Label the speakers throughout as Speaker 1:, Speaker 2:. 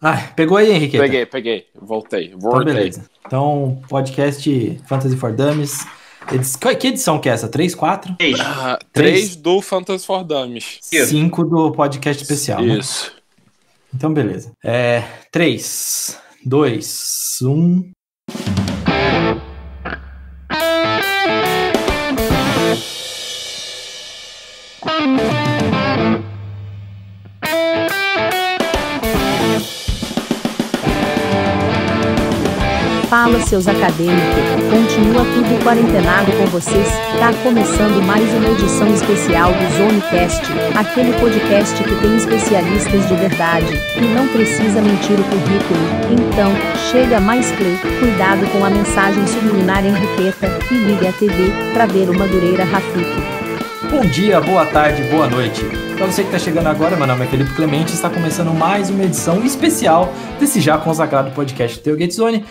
Speaker 1: Ah, pegou aí, Henrique?
Speaker 2: Peguei, peguei. Voltei.
Speaker 1: Então,
Speaker 2: Voltei.
Speaker 1: beleza. Então, podcast Fantasy for Dummies. Edi- Que edição que é essa? 3, 4?
Speaker 2: Ah,
Speaker 1: Três.
Speaker 2: três do Fantasy for Dummies.
Speaker 3: Isso.
Speaker 1: 5 do podcast especial, né?
Speaker 2: Isso.
Speaker 1: Então, beleza. É, 3, 2, 1.
Speaker 4: Fala seus acadêmicos, continua tudo quarentenado com vocês, tá começando mais uma edição especial do Zonecast, aquele podcast que tem especialistas de verdade, e não precisa mentir o currículo, então, chega mais play, cuidado com a mensagem subliminar Henriqueta, e ligue a TV, pra ver o Madureira Rafik.
Speaker 1: Bom dia, boa tarde, boa noite. Para você que está chegando agora, meu nome é Felipe Clemente está começando mais uma edição especial desse já consagrado podcast Tailgate Zone,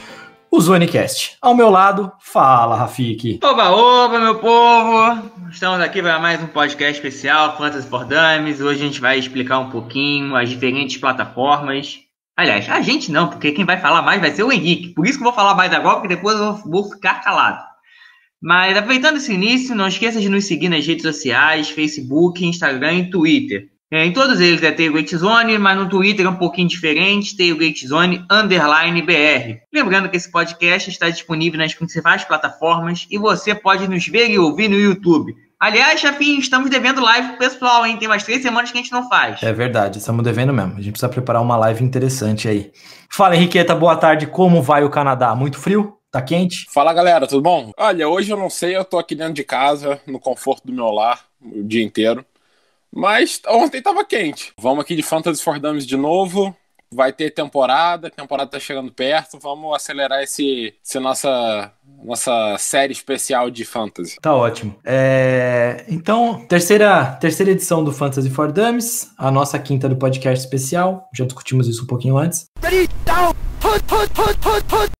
Speaker 1: o Zonecast. Ao meu lado, fala, Rafik.
Speaker 3: Oba, oba, meu povo! Estamos aqui para mais um podcast especial, Fantasy for Dummies. Hoje a gente vai explicar um pouquinho as diferentes plataformas. Aliás, a gente não, porque quem vai falar mais vai ser o Henrique. Por isso que eu vou falar mais agora, porque depois eu vou ficar calado. Mas aproveitando esse início, não esqueça de nos seguir nas redes sociais, Facebook, Instagram e Twitter. É, Em todos eles é Tailgate Zone, mas no Twitter é um pouquinho diferente, Tailgate Zone Underline BR. Lembrando que esse podcast está disponível nas principais plataformas e você pode nos ver e ouvir no YouTube. Aliás, Chafinho, estamos devendo live pro pessoal, hein? Tem mais três semanas que a gente não faz.
Speaker 1: É verdade, estamos devendo mesmo. A gente precisa preparar uma live interessante aí. Fala, Henriqueta, boa tarde. Como vai o Canadá? Muito frio? Tá quente?
Speaker 2: Fala galera, tudo bom? Olha, hoje eu não sei, eu tô aqui dentro de casa, no conforto do meu lar, o dia inteiro. Mas ontem tava quente. Vamos aqui de Fantasy for Dummies de novo. Vai ter temporada, a temporada tá chegando perto. Vamos acelerar esse, esse nossa, nossa série especial de Fantasy.
Speaker 1: Tá ótimo. É, Então, terceira, terceira edição do Fantasy for Dummies, a nossa quinta do podcast especial. Já discutimos isso um pouquinho antes.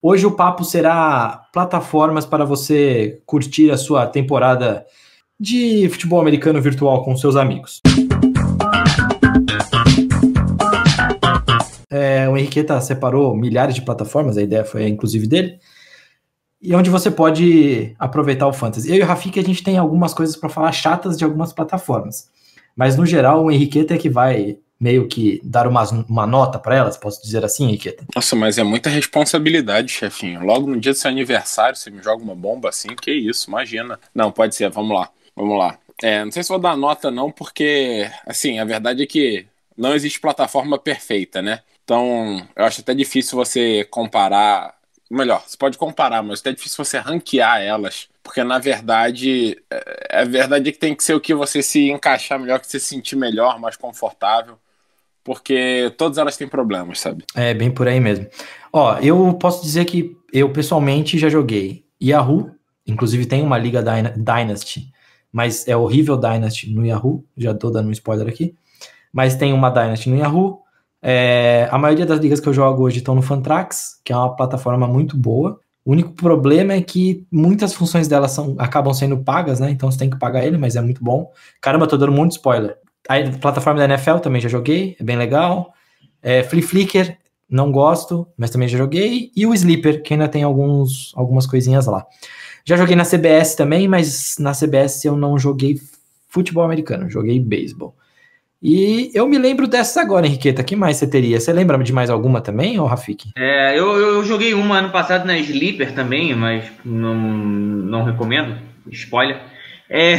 Speaker 1: Hoje o papo será plataformas para você curtir a sua temporada de futebol americano virtual com seus amigos. É, o Henriqueta separou milhares de plataformas, a ideia foi inclusive dele, e onde você pode aproveitar o Fantasy. Eu e o Rafik, a gente tem algumas coisas para falar chatas de algumas plataformas, mas no geral o Henriqueta é que vai meio que dar uma, uma nota para elas, posso dizer assim, Henriqueta?
Speaker 2: Nossa, mas é muita responsabilidade, chefinho. Logo no dia do seu aniversário, você me joga uma bomba assim? Que isso, imagina. Não, pode ser, vamos lá. Vamos lá. É, não sei se vou dar nota, não, porque, assim, a verdade é que não existe plataforma perfeita, né? Então, eu acho até difícil você comparar. Melhor, você pode comparar, mas é até difícil você ranquear elas. Porque, na verdade, é, a verdade é que tem que ser o que você se encaixar melhor, que você se sentir melhor, mais confortável. Porque todas elas têm problemas, sabe?
Speaker 1: É bem por aí mesmo. Ó, eu posso dizer que eu pessoalmente já joguei Yahoo, inclusive tem uma liga Dyna- Dynasty, mas é horrível Dynasty no Yahoo, já tô dando um spoiler aqui. Mas tem uma Dynasty no Yahoo. É, a maioria das ligas que eu jogo hoje estão no Fantrax, que é uma plataforma muito boa. O único problema é que muitas funções dela são, acabam sendo pagas, né? Então você tem que pagar ele, mas é muito bom. Caramba, tô dando muito spoiler. A plataforma da NFL também já joguei, é bem legal. É, Flea Flicker, não gosto, mas também já joguei. E o Sleeper, que ainda tem alguns, algumas coisinhas lá. Já joguei na CBS também, mas na CBS eu não joguei futebol americano, joguei beisebol. E eu me lembro dessas agora, Henriqueta. que mais você teria? Você lembra de mais alguma também, ou Rafik?
Speaker 3: É, eu, eu joguei uma ano passado na Sleeper também, mas não, não recomendo. Spoiler. É,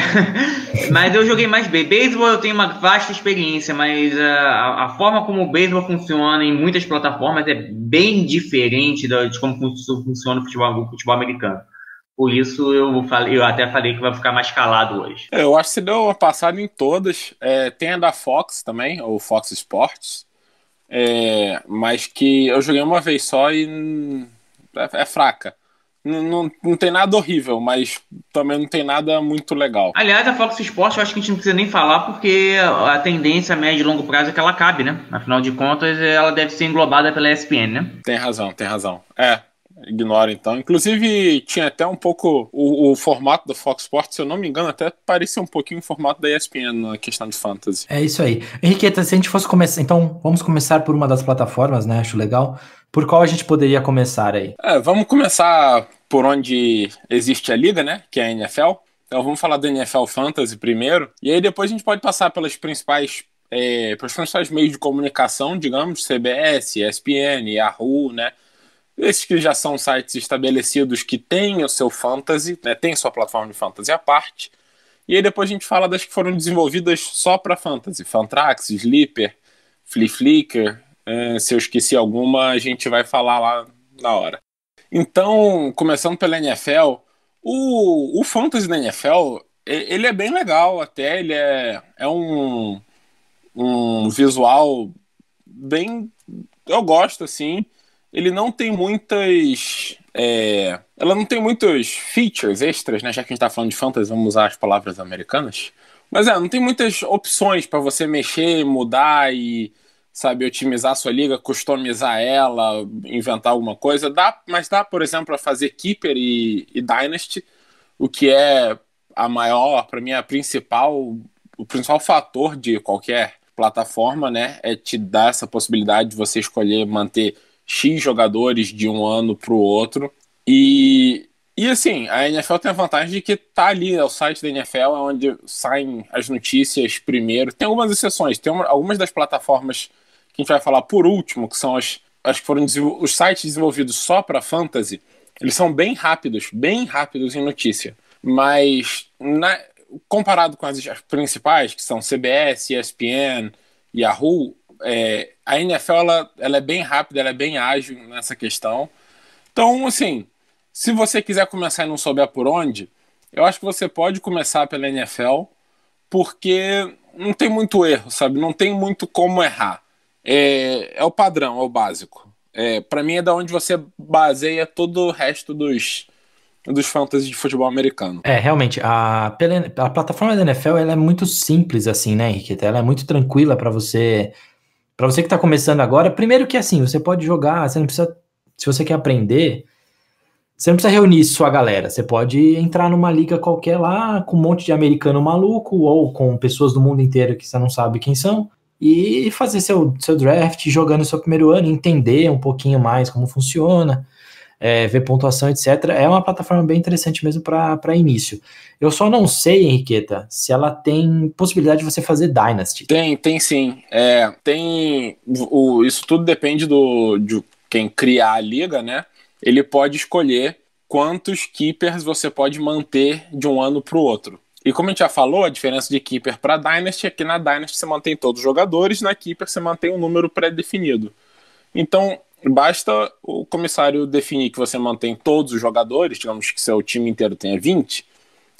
Speaker 3: mas eu joguei mais be- beisebol, eu tenho uma vasta experiência, mas a, a forma como o beisebol funciona em muitas plataformas é bem diferente de como fun- funciona o futebol, o futebol americano. Por isso eu, falei, eu até falei que vai ficar mais calado hoje.
Speaker 2: É, Eu acho que deu uma passada em todas. É, tem a da Fox também, ou Fox Sports, é, mas que eu joguei uma vez só e é, é fraca. Não, não, não tem nada horrível, mas também não tem nada muito legal.
Speaker 3: Aliás, a Fox Sports eu acho que a gente não precisa nem falar, porque a tendência a médio e longo prazo é que ela cabe, né? Afinal de contas, ela deve ser englobada pela ESPN, né?
Speaker 2: Tem razão, tem razão. É, ignora então. Inclusive, tinha até um pouco o, o, formato do Fox Sports, se eu não me engano, até parecia um pouquinho o formato da ESPN na questão de fantasy.
Speaker 1: É isso aí. Henriqueta, se a gente fosse começar, então vamos começar por uma das plataformas, né? Acho legal. Por qual a gente poderia começar aí?
Speaker 2: É, vamos começar por onde existe a liga, né? Que é a NFL. Então vamos falar do NFL Fantasy primeiro, e aí depois a gente pode passar pelas principais é, pelos principais meios de comunicação, digamos, CBS, ESPN, Yahoo, né? Esses que já são sites estabelecidos que têm o seu fantasy, né, tem sua plataforma de fantasy à parte. E aí depois a gente fala das que foram desenvolvidas só para fantasy, Fantrax, Sleeper, Flea Flicker. É, se eu esqueci alguma, a gente vai falar lá na hora. Então, começando pela NFL, o, o fantasy da NFL, ele é bem legal até, ele é, é um, um visual bem... Eu gosto, assim ele não tem muitas. É, ela não tem muitos features extras, né? Já que a gente tá falando de fantasy, vamos usar as palavras americanas. Mas é, não tem muitas opções para você mexer, mudar e, sabe, otimizar a sua liga, customizar ela, inventar alguma coisa. Dá, mas dá, por exemplo, a fazer Keeper e, e Dynasty, o que é a maior, para mim, a principal, o principal fator de qualquer plataforma, né? É te dar essa possibilidade de você escolher manter X jogadores de um ano para o outro. E, e assim, a NFL tem a vantagem de que tá ali, é o site da NFL é onde saem as notícias primeiro. Tem algumas exceções, tem uma, algumas das plataformas que a gente vai falar por último, que são as, as que foram os sites desenvolvidos só para fantasy, eles são bem rápidos, bem rápidos em notícia. Mas na, comparado com as principais, que são CBS, ESPN, Yahoo, é, a NFL ela, ela é bem rápida, ela é bem ágil nessa questão. Então, assim, se você quiser começar e não souber por onde, eu acho que você pode começar pela NFL, porque não tem muito erro, sabe? Não tem muito como errar. É, é o padrão, é o básico. É, para mim é da onde você baseia todo o resto dos, dos fantasy de futebol americano.
Speaker 1: É, realmente, a, a plataforma da NFL ela é muito simples assim, né, Henrique? Ela é muito tranquila para você para você que está começando agora, primeiro que assim, você pode jogar, você não precisa, se você quer aprender, você não precisa reunir sua galera, você pode entrar numa liga qualquer lá com um monte de americano maluco ou com pessoas do mundo inteiro que você não sabe quem são e fazer seu, seu draft jogando seu primeiro ano, entender um pouquinho mais como funciona é, ver pontuação, etc. É uma plataforma bem interessante mesmo para início. Eu só não sei, Henriqueta, se ela tem possibilidade de você fazer Dynasty.
Speaker 2: Tem, tem sim. É, tem. O, isso tudo depende do, de quem criar a liga, né? Ele pode escolher quantos keepers você pode manter de um ano para o outro. E como a gente já falou, a diferença de keeper para Dynasty é que na Dynasty você mantém todos os jogadores, na keeper você mantém um número pré-definido. Então, Basta o comissário definir que você mantém todos os jogadores, digamos que seu time inteiro tenha 20,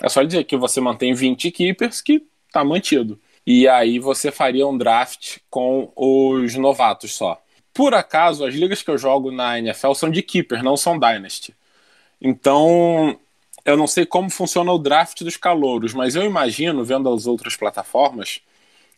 Speaker 2: é só dizer que você mantém 20 keepers que está mantido. E aí você faria um draft com os novatos só. Por acaso, as ligas que eu jogo na NFL são de keeper, não são Dynasty. Então, eu não sei como funciona o draft dos calouros, mas eu imagino, vendo as outras plataformas,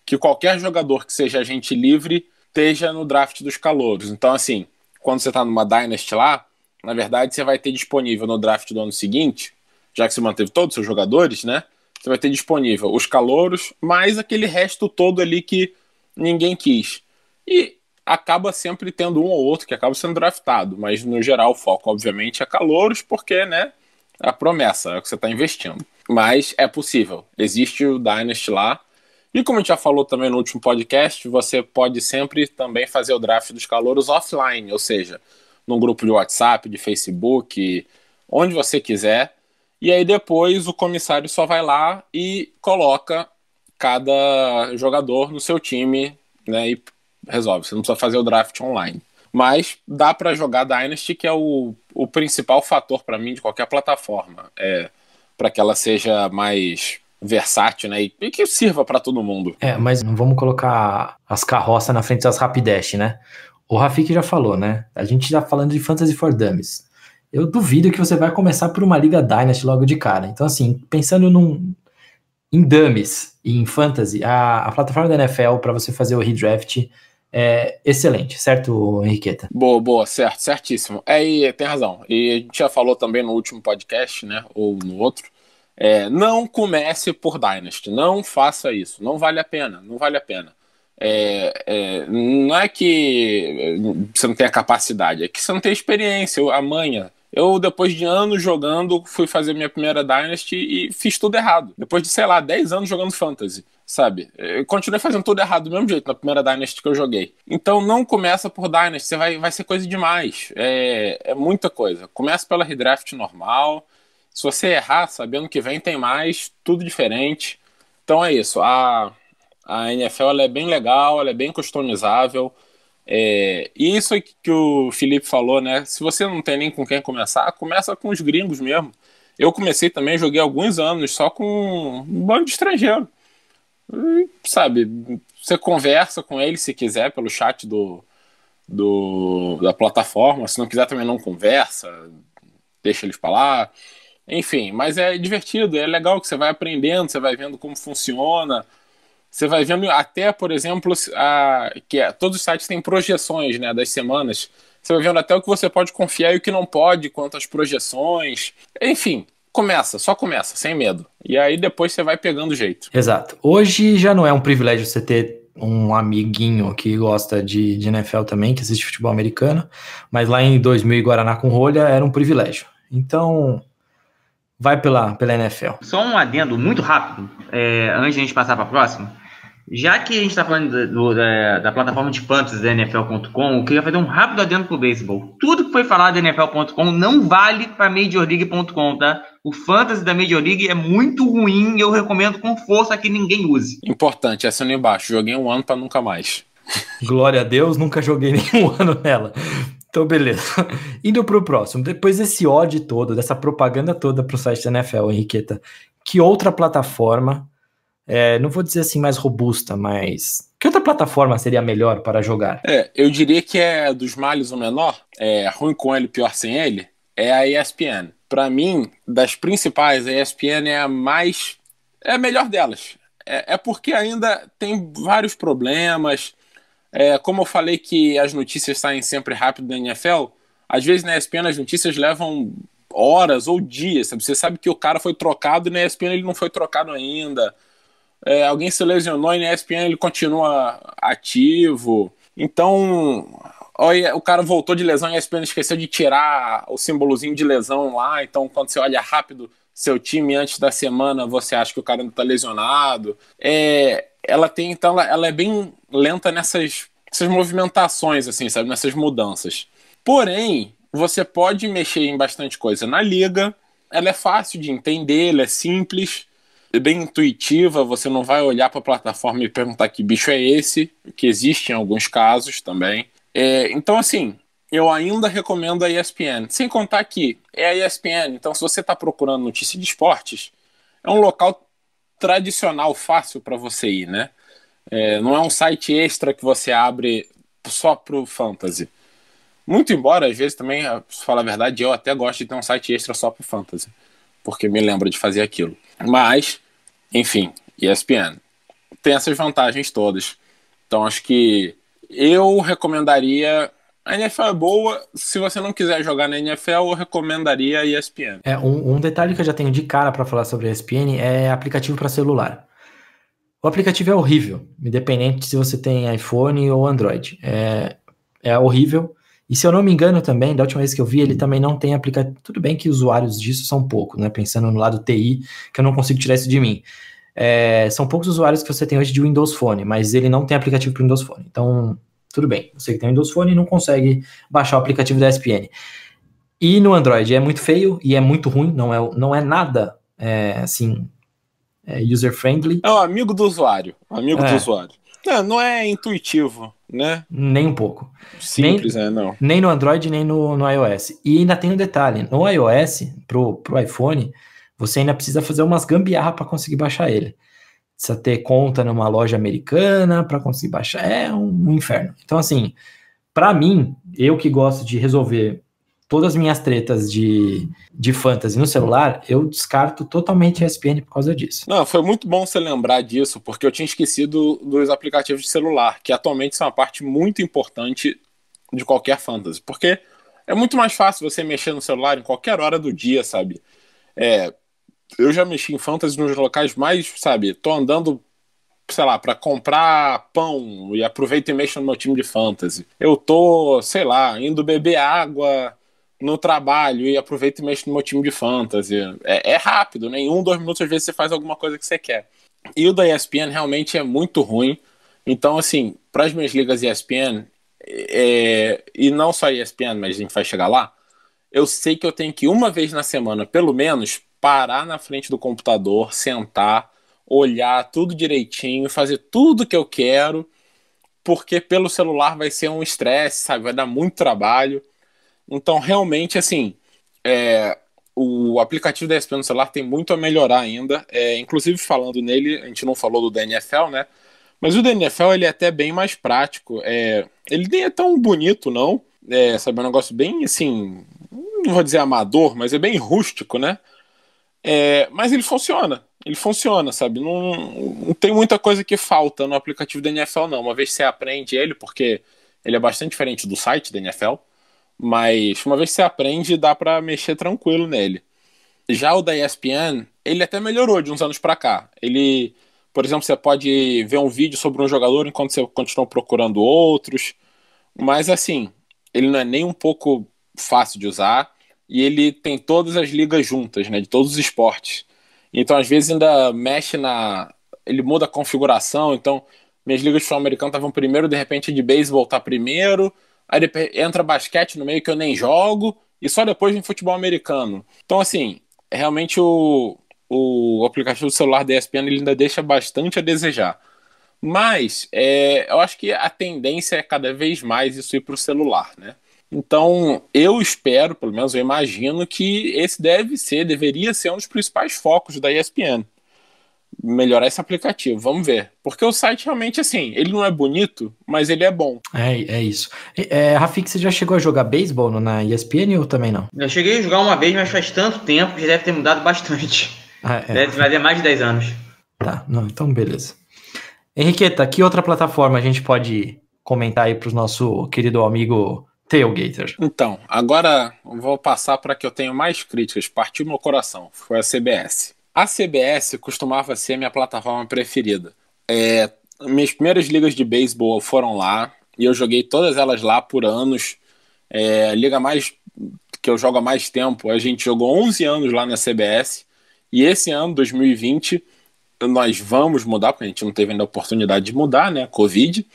Speaker 2: que qualquer jogador que seja agente livre esteja no draft dos calouros. Então, assim, quando você está numa Dynasty lá, na verdade você vai ter disponível no draft do ano seguinte, já que você manteve todos os seus jogadores, né? Você vai ter disponível os calouros, mais aquele resto todo ali que ninguém quis. E acaba sempre tendo um ou outro que acaba sendo draftado, mas no geral o foco, obviamente, é calouros, porque, né? A promessa é o que você está investindo. Mas é possível. Existe o Dynasty lá. E como a gente já falou também no último podcast, você pode sempre também fazer o draft dos calouros offline, ou seja, num grupo de WhatsApp, de Facebook, onde você quiser. E aí depois o comissário só vai lá e coloca cada jogador no seu time, né? E resolve. Você não precisa fazer o draft online. Mas dá para jogar Dynasty, que é o, o principal fator para mim de qualquer plataforma. É para que ela seja mais versátil, né? E que sirva para todo mundo.
Speaker 1: É, mas não vamos colocar as carroças na frente das Rapidash, né? O Rafik já falou, né? A gente já falando de Fantasy for Dummies. Eu duvido que você vai começar por uma Liga Dynasty logo de cara. Então, assim, pensando num, em Dummies e em Fantasy, a, a plataforma da NFL para você fazer o redraft é excelente, certo, Henriqueta?
Speaker 2: Boa, boa, certo, certíssimo. É, e tem razão. E a gente já falou também no último podcast, né? Ou no outro. É, não comece por Dynasty, não faça isso, não vale a pena, não vale a pena. É, é, não é que você não tenha capacidade, é que você não tem experiência, a manha. Eu, depois de anos jogando, fui fazer minha primeira Dynasty e fiz tudo errado. Depois de, sei lá, 10 anos jogando Fantasy, sabe? Eu continuei fazendo tudo errado do mesmo jeito na primeira Dynasty que eu joguei. Então não começa por Dynasty, vai, vai ser coisa demais. É, é muita coisa. Começa pela redraft normal. Se você errar, sabendo que vem, tem mais, tudo diferente. Então é isso. A, a NFL é bem legal, ela é bem customizável. É, e isso que o Felipe falou, né? Se você não tem nem com quem começar, começa com os gringos mesmo. Eu comecei também, joguei alguns anos só com um bando de estrangeiro. E, sabe, você conversa com eles se quiser pelo chat do, do, da plataforma. Se não quiser, também não conversa, deixa eles para lá. Enfim, mas é divertido, é legal que você vai aprendendo, você vai vendo como funciona. Você vai vendo até, por exemplo, a, que é, todos os sites têm projeções né, das semanas. Você vai vendo até o que você pode confiar e o que não pode quanto às projeções. Enfim, começa, só começa, sem medo. E aí depois você vai pegando o jeito.
Speaker 1: Exato. Hoje já não é um privilégio você ter um amiguinho que gosta de, de NFL também, que assiste futebol americano, mas lá em 2000 Guaraná com rolha era um privilégio. Então, vai pela, pela NFL.
Speaker 3: Só um adendo muito rápido, é, antes de a gente passar para a próxima. Já que a gente está falando do, da, da, plataforma de fantasy da NFL.com, eu queria fazer um rápido adendo pro beisebol. Tudo que foi falado da NFL.com não vale para MajorLeague.com, tá? O fantasy da Major League é muito ruim e eu recomendo com força que ninguém use.
Speaker 2: Importante, essa ali embaixo. Joguei um ano para nunca mais.
Speaker 1: Glória a Deus, nunca joguei nenhum ano nela. Então, beleza. Indo para o próximo. Depois desse ódio todo, dessa propaganda toda para o site da NFL, Henriqueta, que outra plataforma, é, não vou dizer assim mais robusta, mas que outra plataforma seria melhor para jogar?
Speaker 2: É, eu diria que é dos males o menor, é ruim com ele, pior sem ele, é a ESPN. Para mim, das principais, a ESPN é a mais. é a melhor delas. É, é porque ainda tem vários problemas é, como eu falei que as notícias saem sempre rápido da NFL, às vezes na ESPN as notícias levam horas ou dias, sabe? Você sabe que o cara foi trocado e na ESPN ele não foi trocado ainda. É, alguém se lesionou e na ESPN ele continua ativo. Então, olha, o cara voltou de lesão e a ESPN esqueceu de tirar o símbolozinho de lesão lá. Então, quando você olha rápido seu time antes da semana, você acha que o cara ainda tá lesionado. É, ela tem, então, ela, ela é bem lenta nessas, nessas movimentações, assim, sabe? Nessas mudanças. Porém, você pode mexer em bastante coisa na liga. Ela é fácil de entender, ela é simples, é bem intuitiva. Você não vai olhar para a plataforma e perguntar que bicho é esse, que existe em alguns casos também. É, então, assim, eu ainda recomendo a ESPN. Sem contar que é a ESPN, então se você está procurando notícia de esportes, é um local tradicional, fácil para você ir, né? É, não é um site extra que você abre só pro fantasy. Muito embora, às vezes também, se falar a verdade, eu até gosto de ter um site extra só pro fantasy, porque me lembra de fazer aquilo. Mas, enfim, ESPN tem essas vantagens todas. Então acho que eu recomendaria a NFL é boa. Se você não quiser jogar na NFL, eu recomendaria a ESPN.
Speaker 1: É, um, um detalhe que eu já tenho de cara para falar sobre a ESPN é aplicativo para celular. O aplicativo é horrível, independente se você tem iPhone ou Android. É, é horrível. E se eu não me engano também, da última vez que eu vi, ele também não tem aplicativo. Tudo bem que usuários disso são poucos, né? Pensando no lado TI, que eu não consigo tirar isso de mim. É, são poucos usuários que você tem hoje de Windows Phone, mas ele não tem aplicativo para Windows Phone. Então, tudo bem, você que tem Windows Phone não consegue baixar o aplicativo da ESPN. E no Android é muito feio e é muito ruim, não é, não é nada é, assim é user-friendly.
Speaker 2: É o amigo do usuário, amigo é. do usuário. Não, não é intuitivo, né?
Speaker 1: Nem um pouco.
Speaker 2: Simples, nem, é, não.
Speaker 1: Nem no Android, nem no, no iOS. E ainda tem um detalhe, no iOS, pro, pro iPhone, você ainda precisa fazer umas gambiarra para conseguir baixar ele precisa ter conta numa loja americana para conseguir baixar. É um, um inferno. Então, assim, para mim, eu que gosto de resolver todas as minhas tretas de, de fantasy no celular, eu descarto totalmente a ESPN por causa disso.
Speaker 2: Não, foi muito bom você lembrar disso, porque eu tinha esquecido dos aplicativos de celular, que atualmente são uma parte muito importante de qualquer fantasy, porque é muito mais fácil você mexer no celular em qualquer hora do dia, sabe? É, eu já mexi em fantasy nos locais mais, sabe? Tô andando sei lá, para comprar pão e aproveito e mexo no meu time de fantasy. Eu tô, sei lá, indo beber água no trabalho e aproveito e mexo no meu time de fantasy. É, é rápido, né? Em um, dois minutos, às vezes, você faz alguma coisa que você quer. E o da ESPN realmente é muito ruim. Então, assim, para as minhas ligas ESPN, é, e não só ESPN, mas a gente vai chegar lá, eu sei que eu tenho que, uma vez na semana, pelo menos, parar na frente do computador, sentar, olhar tudo direitinho, fazer tudo que eu quero, porque pelo celular vai ser um estresse, sabe? Vai dar muito trabalho. Então, realmente, assim, é, o aplicativo da ESPN no celular tem muito a melhorar ainda. É, inclusive, falando nele, a gente não falou do DNFL, né? Mas o DNFL ele é até bem mais prático. É, ele nem é tão bonito, não. É, sabe, é um negócio bem, assim, não vou dizer amador, mas é bem rústico, né? É, mas ele funciona. Ele funciona, sabe? Não, não tem muita coisa que falta no aplicativo da NFL, não. Uma vez que você aprende ele, porque ele é bastante diferente do site da NFL, mas uma vez que você aprende, dá para mexer tranquilo nele. Já o da ESPN, ele até melhorou de uns anos para cá. Ele, por exemplo, você pode ver um vídeo sobre um jogador enquanto você continua procurando outros, mas assim, ele não é nem um pouco fácil de usar e ele tem todas as ligas juntas, né, de todos os esportes. Então, às vezes ainda mexe na, ele muda a configuração, então minhas ligas de futebol estavam primeiro, de repente de beisebol tá primeiro, aí entra basquete no meio que eu nem jogo, e só depois vem futebol americano. Então, assim, realmente o, o aplicativo do celular da ESPN ele ainda deixa bastante a desejar. Mas é, eu acho que a tendência é cada vez mais isso ir para o celular, né? Então, eu espero, pelo menos eu imagino, que esse deve ser, deveria ser um dos principais focos da ESPN melhorar esse aplicativo. Vamos ver. Porque o site realmente, assim, ele não é bonito, mas ele é bom.
Speaker 1: É, é isso. É, Rafik, você já chegou a jogar beisebol na ESPN ou também não?
Speaker 3: Eu cheguei a jogar uma vez, mas faz tanto tempo que já deve ter mudado bastante. Ah, é. Deve fazer mais de 10 anos.
Speaker 1: Tá, não, então beleza. Henriqueta, que outra plataforma a gente pode comentar aí para o nosso querido amigo Tailgater?
Speaker 2: Então, agora vou passar para que eu tenho mais críticas. Partiu meu coração. Foi a CBS. A CBS costumava ser minha plataforma preferida. É, minhas primeiras ligas de beisebol foram lá e eu joguei todas elas lá por anos. É, liga mais que eu jogo há mais tempo, a gente jogou 11 anos lá na CBS e esse ano, 2020, nós vamos mudar, porque a gente não teve ainda a oportunidade de mudar, né? Covid,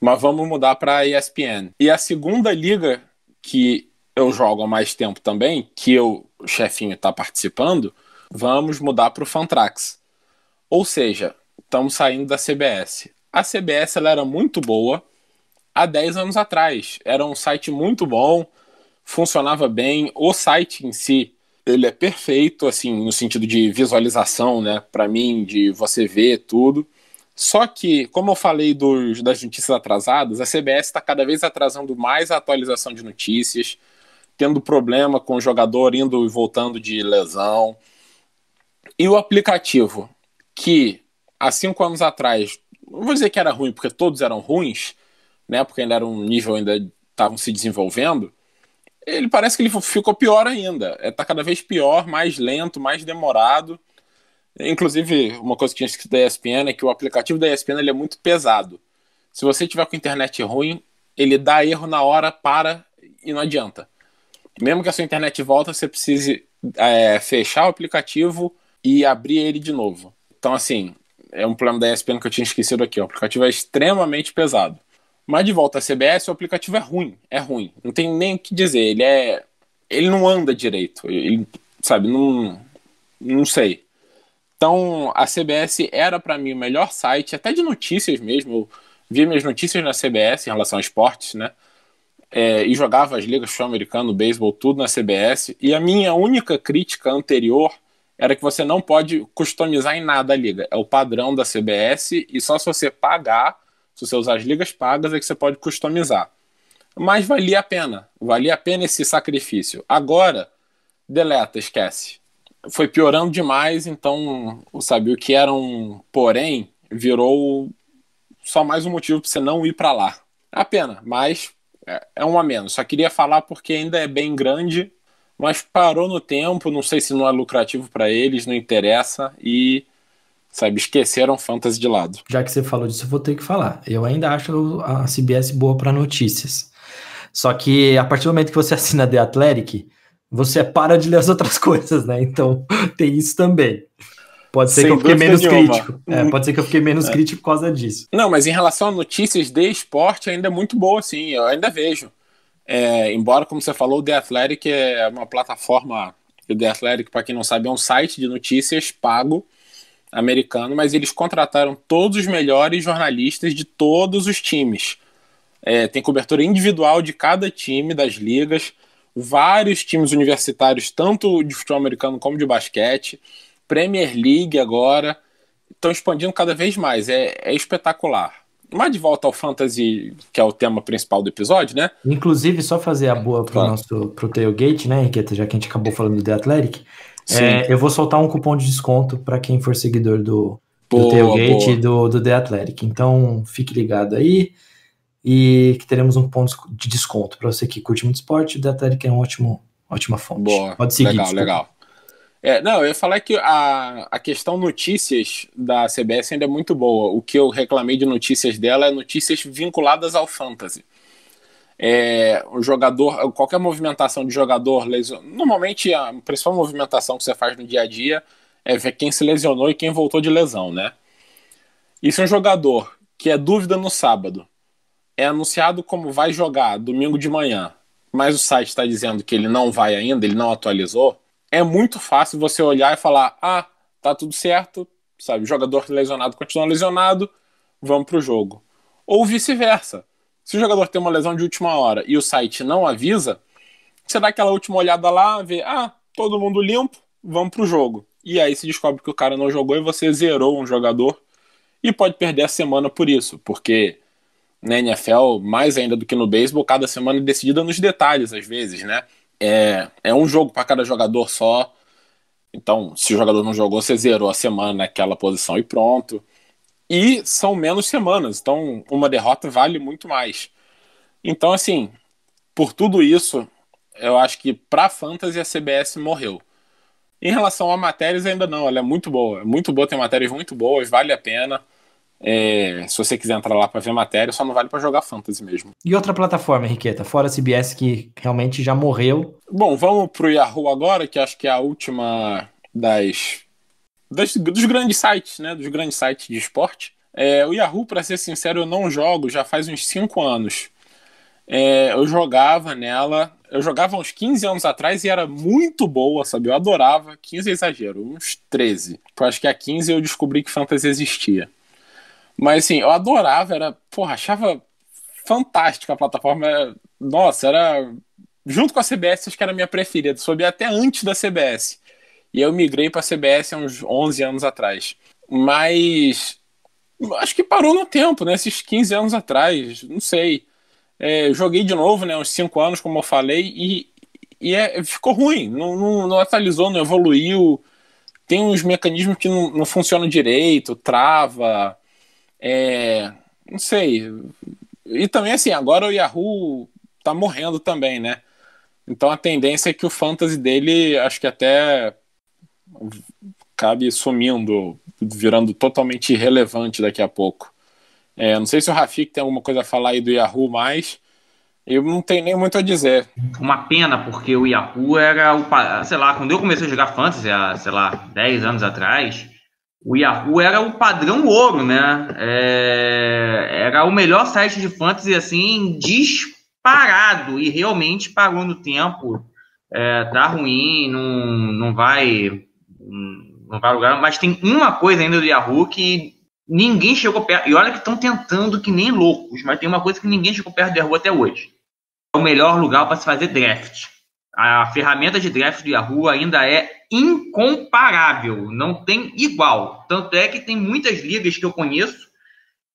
Speaker 2: mas vamos mudar para ESPN. E a segunda liga que eu jogo há mais tempo também, que eu, o chefinho está participando, vamos mudar para o Fantrax. Ou seja, estamos saindo da CBS. A CBS ela era muito boa há 10 anos atrás. Era um site muito bom, funcionava bem. O site em si, ele é perfeito, assim, no sentido de visualização, né? Para mim, de você ver tudo. Só que, como eu falei dos, das notícias atrasadas, a CBS está cada vez atrasando mais a atualização de notícias, tendo problema com o jogador indo e voltando de lesão. E o aplicativo, que há cinco anos atrás, não vou dizer que era ruim, porque todos eram ruins, né? Porque ainda era um nível, ainda estavam se desenvolvendo. Ele parece que ele ficou pior ainda. Está é, cada vez pior, mais lento, mais demorado. Inclusive, uma coisa que tinha escrito da ESPN é que o aplicativo da ESPN ele é muito pesado. Se você tiver com internet ruim, ele dá erro na hora, para e não adianta. Mesmo que a sua internet volta, você precise é, fechar o aplicativo, e abrir ele de novo. Então, assim, é um problema da ESPN que eu tinha esquecido aqui. O aplicativo é extremamente pesado. Mas de volta à CBS, o aplicativo é ruim. É ruim. Não tem nem o que dizer. Ele é. Ele não anda direito. Ele, sabe, não. Não sei. Então, a CBS era para mim o melhor site, até de notícias mesmo. Eu via minhas notícias na CBS em relação a esportes, né? É, e jogava as ligas futebol americano, beisebol, tudo na CBS. E a minha única crítica anterior era que você não pode customizar em nada a liga. É o padrão da CBS e só se você pagar, se você usar as ligas pagas, é que você pode customizar. mas valia a pena. Valia a pena esse sacrifício. Agora, deleta, esquece. Foi piorando demais, então, sabe, o que era um porém virou só mais um motivo para você não ir para lá. É a pena, mas é, é um a menos. Só queria falar porque ainda é bem grande, mas parou no tempo. Não sei se não é lucrativo para eles, não interessa e sabe, esqueceram fantasy de lado.
Speaker 1: Já que você falou disso, eu vou ter que falar. Eu ainda acho a CBS boa para notícias. Só que a partir do momento que você assina The Athletic, você para de ler as outras coisas, né? Então tem isso também. Pode ser Sem que eu fiquei menos nenhuma. crítico. É, pode ser que eu fiquei menos é. crítico por causa disso.
Speaker 2: Não, mas em relação a notícias de esporte, ainda é muito boa, sim. Eu ainda vejo. É, embora, como você falou, o The Athletic é uma plataforma. O The Athletic, para quem não sabe, é um site de notícias pago americano, mas eles contrataram todos os melhores jornalistas de todos os times. É, tem cobertura individual de cada time das ligas, vários times universitários, tanto de futebol americano como de basquete, Premier League agora, estão expandindo cada vez mais, é, é espetacular. Mas de volta ao fantasy, que é o tema principal do episódio, né?
Speaker 1: Inclusive, só fazer a boa pro claro. nosso pro tailgate, né, Henriqueta, já que a gente acabou falando do The Athletic. É, eu vou soltar um cupom de desconto para quem for seguidor do, do boa, tailgate e do, do The Athletic. Então, fique ligado aí e que teremos um cupom de desconto para você que curte muito esporte. O Athletic é uma ótimo, ótima fonte.
Speaker 2: Boa. Pode seguir. Legal, desculpa. legal. É, não, eu ia falar que a, a questão notícias da CBS ainda é muito boa. O que eu reclamei de notícias dela é notícias vinculadas ao fantasy. É, o jogador, qualquer movimentação de jogador, lesion... normalmente a principal movimentação que você faz no dia a dia é ver quem se lesionou e quem voltou de lesão, né? E se um jogador que é dúvida no sábado é anunciado como vai jogar domingo de manhã, mas o site está dizendo que ele não vai ainda, ele não atualizou, é muito fácil você olhar e falar: ah, tá tudo certo, sabe? O jogador lesionado continua lesionado, vamos pro jogo. Ou vice-versa. Se o jogador tem uma lesão de última hora e o site não avisa, você dá aquela última olhada lá, vê, ah, todo mundo limpo, vamos pro jogo. E aí se descobre que o cara não jogou e você zerou um jogador e pode perder a semana por isso, porque na NFL, mais ainda do que no beisebol, cada semana é decidida nos detalhes, às vezes, né? é, é um jogo para cada jogador só. Então, se o jogador não jogou, você zerou a semana naquela posição e pronto. E são menos semanas, então uma derrota vale muito mais. Então, assim, por tudo isso, eu acho que para fantasy a CBS morreu. Em relação a matérias, ainda não, ela é muito boa. É muito boa, tem matérias muito boas, vale a pena. É, se você quiser entrar lá para ver matéria, só não vale para jogar fantasy mesmo.
Speaker 1: E outra plataforma, Henriqueta, fora a CBS que realmente já morreu?
Speaker 2: Bom, vamos pro Yahoo agora, que acho que é a última das, das dos grandes sites, né? Dos grandes sites de esporte. É, o Yahoo, para ser sincero, eu não jogo já faz uns 5 anos. É, eu jogava nela, eu jogava uns 15 anos atrás e era muito boa, sabe? Eu adorava. 15 é exagero, uns 13. Eu acho que a 15 eu descobri que fantasy existia. Mas assim, eu adorava, era, porra, achava fantástica a plataforma. Nossa, era. Junto com a CBS, acho que era a minha preferida. Soube até antes da CBS. E eu migrei para a CBS há uns 11 anos atrás. Mas. Acho que parou no tempo, né? Esses 15 anos atrás, não sei. É, joguei de novo, né? Uns 5 anos, como eu falei, e, e é, ficou ruim. Não, não, não, atualizou, não evoluiu. Tem uns mecanismos que não, não funcionam direito, trava. É, não sei. E também, assim, agora o Yahoo tá morrendo também, né? Então a tendência é que o fantasy dele, acho que até cabe sumindo, virando totalmente irrelevante daqui a pouco. É, não sei se o Rafik tem alguma coisa a falar aí do Yahoo mais. Eu não tenho nem muito a dizer.
Speaker 3: Uma pena, porque o Yahoo era o. Sei lá, quando eu comecei a jogar fantasy, há, sei lá, 10 anos atrás, o Yahoo era o padrão ouro, né? É, era o melhor site de fantasy, assim, disparado. E realmente parou no tempo. É, tá ruim, não, não vai. Não vai lugar. Mas tem uma coisa ainda do Yahoo que ninguém chegou perto. E olha que estão tentando que nem loucos, mas tem uma coisa que ninguém chegou perto do Yahoo até hoje. É o melhor lugar para se fazer draft. A ferramenta de draft do Yahoo ainda é incomparável, não tem igual. Tanto é que tem muitas ligas que eu conheço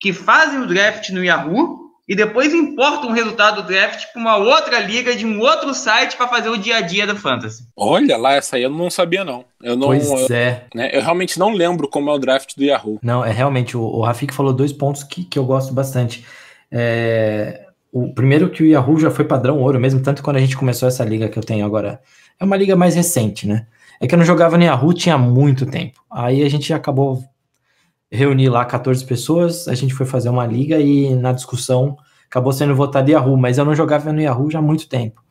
Speaker 3: que fazem o draft no Yahoo e depois importa um resultado do draft para uma outra liga de um outro site para fazer o dia a dia do fantasy.
Speaker 2: Olha lá, essa aí eu não sabia não. Eu não
Speaker 1: Pois
Speaker 2: eu,
Speaker 1: é.
Speaker 2: né, eu realmente não lembro como é o draft do Yahoo.
Speaker 1: Não, é realmente, o, o Rafik falou dois pontos que, que eu gosto bastante. É, o primeiro que o Yahoo já foi padrão ouro mesmo, tanto quando a gente começou essa liga que eu tenho agora. É uma liga mais recente, né? É que eu não jogava no Yahoo tinha muito tempo. Aí a gente acabou reunir lá 14 pessoas, a gente foi fazer uma liga e na discussão acabou sendo votado Yahoo, mas eu não jogava no Yahoo já há muito tempo.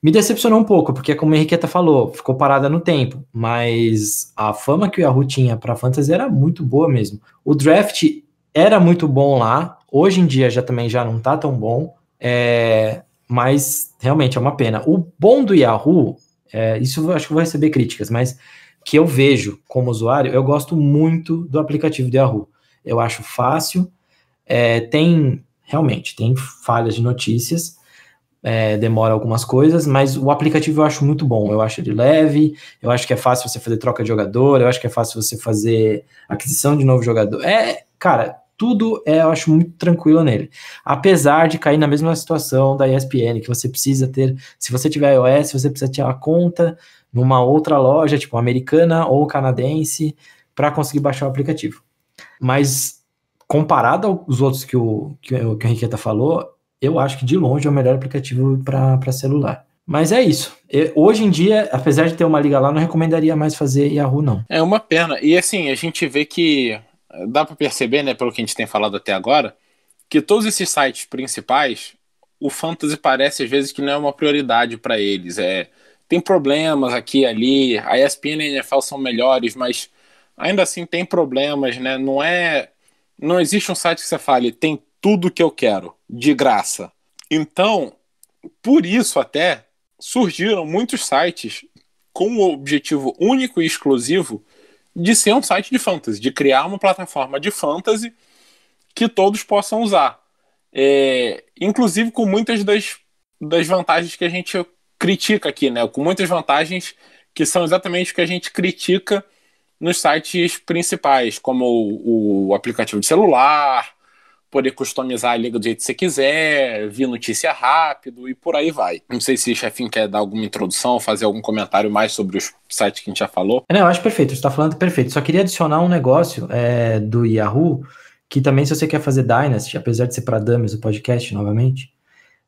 Speaker 1: Me decepcionou um pouco, porque como a Henriqueta falou, ficou parada no tempo, mas a fama que o Yahoo tinha para fantasy era muito boa mesmo. O draft era muito bom lá, hoje em dia já também já não tá tão bom, é, mas realmente é uma pena. O bom do Yahoo, é, isso acho que vou receber críticas, mas que eu vejo como usuário, eu gosto muito do aplicativo do Yahoo. Eu acho fácil, é, tem realmente tem falhas de notícias, é, demora algumas coisas, mas o aplicativo eu acho muito bom. Eu acho ele leve, eu acho que é fácil você fazer troca de jogador, eu acho que é fácil você fazer aquisição de novo jogador. É, cara, tudo é, eu acho muito tranquilo nele. Apesar de cair na mesma situação da ESPN, que você precisa ter, se você tiver iOS, você precisa ter a conta numa outra loja, tipo americana ou canadense, para conseguir baixar o aplicativo. Mas comparado aos outros que o, que, o, o Henriqueta falou, eu acho que de longe é o melhor aplicativo para celular. Mas é isso. Hoje em dia, apesar de ter uma liga lá, não recomendaria mais fazer Yahoo, não.
Speaker 2: É uma pena. E assim, a gente vê que dá para perceber, né, pelo que a gente tem falado até agora, que todos esses sites principais, o fantasy parece às vezes que não é uma prioridade para eles. É, tem problemas aqui e ali. A ESPN e a NFL são melhores, mas ainda assim tem problemas, né? Não é, não existe um site que você fale tem tudo que eu quero de graça. Então, por isso até surgiram muitos sites com o objetivo único e exclusivo de ser um site de fantasy, de criar uma plataforma de fantasy que todos possam usar. É, inclusive com muitas das, das vantagens que a gente critica aqui, né? Com muitas vantagens que são exatamente o que a gente critica nos sites principais, como o, o aplicativo de celular, poder customizar a liga do jeito que você quiser, vir notícia rápido e por aí vai. Não sei se o chefinho quer dar alguma introdução, fazer algum comentário mais sobre os sites que a gente já falou.
Speaker 1: Não, eu acho perfeito, você está falando perfeito. Só queria adicionar um negócio é, do Yahoo, que também se você quer fazer Dynasty, apesar de ser para dummies o podcast novamente,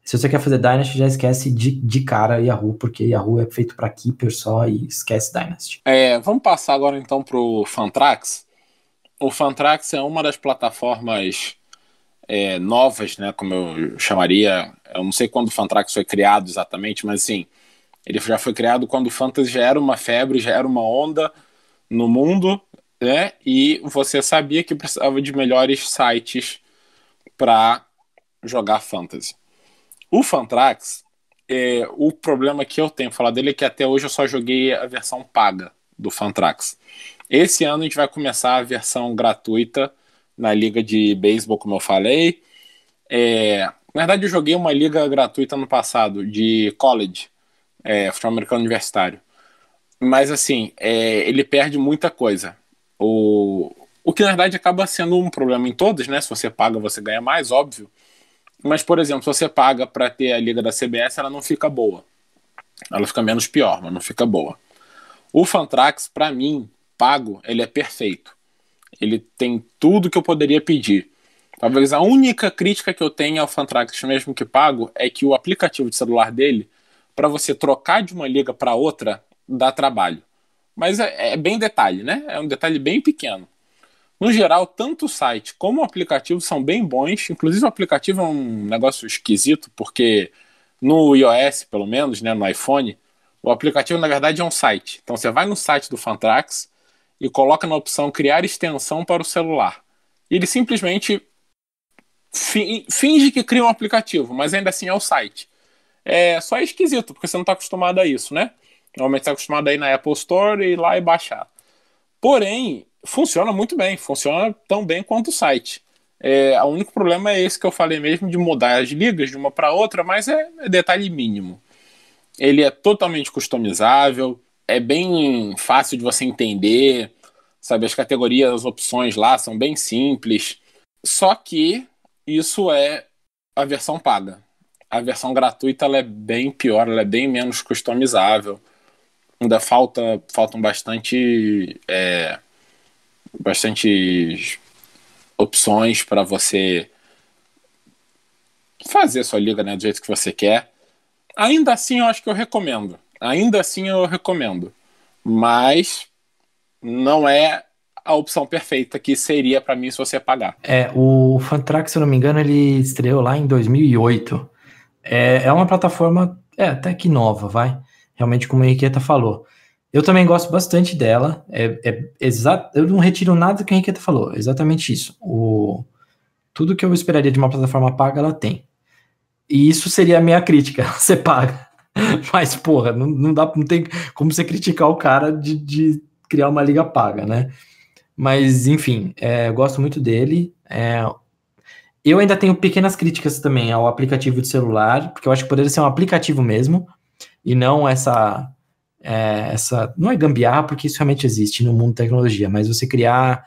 Speaker 1: se você quer fazer Dynasty, já esquece de, de cara Yahoo, porque Yahoo é feito para Keeper só e esquece Dynasty.
Speaker 2: É, vamos passar agora então para o Fantrax. O Fantrax é uma das plataformas é, novas, né, como eu chamaria. Eu não sei quando o Fantrax foi criado exatamente, mas assim, ele já foi criado quando o Fantasy já era uma febre, já era uma onda no mundo, né? E você sabia que precisava de melhores sites para jogar Fantasy. O Fantrax, é, o problema que eu tenho falar dele é que até hoje eu só joguei a versão paga do Fantrax. Esse ano a gente vai começar a versão gratuita na liga de beisebol, como eu falei. É, na verdade, eu joguei uma liga gratuita no passado de college, é, futebol americano universitário. Mas assim, é, ele perde muita coisa. O, o que na verdade acaba sendo um problema em todos, né? Se você paga, você ganha mais, óbvio. Mas, por exemplo, se você paga para ter a liga da CBS, ela não fica boa. Ela fica menos pior, mas não fica boa. O Fantrax, para mim, pago, ele é perfeito. Ele tem tudo que eu poderia pedir. Talvez a única crítica que eu tenho ao Fantrax, mesmo que pago, é que o aplicativo de celular dele, para você trocar de uma liga para outra, dá trabalho. Mas é, é, bem detalhe, né? É um detalhe bem pequeno. No geral, tanto o site como o aplicativo são bem bons. Inclusive, o aplicativo é um negócio esquisito, porque no iOS, pelo menos, né, no iPhone, o aplicativo na verdade é um site. Então você vai no site do Fantrax e coloca na opção criar extensão para o celular. Ele simplesmente finge que cria um aplicativo, mas ainda assim é o site. É só esquisito, porque você não está acostumado a isso, né? Normalmente está acostumado a ir na Apple Store e ir lá e baixar. Porém, funciona muito bem, funciona tão bem quanto o site. É, o único problema é esse que eu falei mesmo de mudar as ligas de uma para outra, mas é, é, detalhe mínimo. Ele é totalmente customizável, é bem fácil de você entender, sabe? As categorias, as opções lá são bem simples. Só que isso é a versão paga. A versão gratuita ela é bem pior, ela é bem menos customizável. Ainda falta, faltam bastante, é, bastante opções para você fazer sua liga né, do jeito que você quer. Ainda assim, eu acho que eu recomendo. Ainda assim, eu recomendo. Mas não é a opção perfeita que seria para mim se você pagar.
Speaker 1: É, o Fantrax, se eu não me engano, ele estreou lá em 2008. É, é uma plataforma é, até que nova, vai. Realmente, como a Henriqueta falou. Eu também gosto bastante dela. É, é exato, eu não retiro nada que a Henriqueta falou. Exatamente isso. O, tudo que eu esperaria de uma plataforma paga, ela tem. E isso seria a minha crítica. Você paga. Mas, porra, não, não dá, não tem como você criticar o cara de, de criar uma liga paga, né? Mas, enfim, é, eu gosto muito dele. É, eu ainda tenho pequenas críticas também ao aplicativo de celular, porque eu acho que poderia ser um aplicativo mesmo, e não essa. É, essa não é gambiarra, porque isso realmente existe no mundo da tecnologia, mas você criar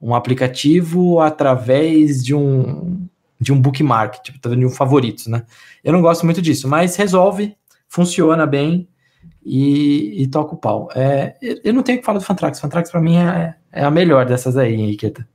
Speaker 1: um aplicativo através de um, de um bookmark, tipo, tá de um favoritos, né? Eu não gosto muito disso, mas resolve, funciona bem e, e toca o pau. É, eu não tenho que falar do Fantrax. Fantrax para mim é, é, a melhor dessas aí, Henriqueta.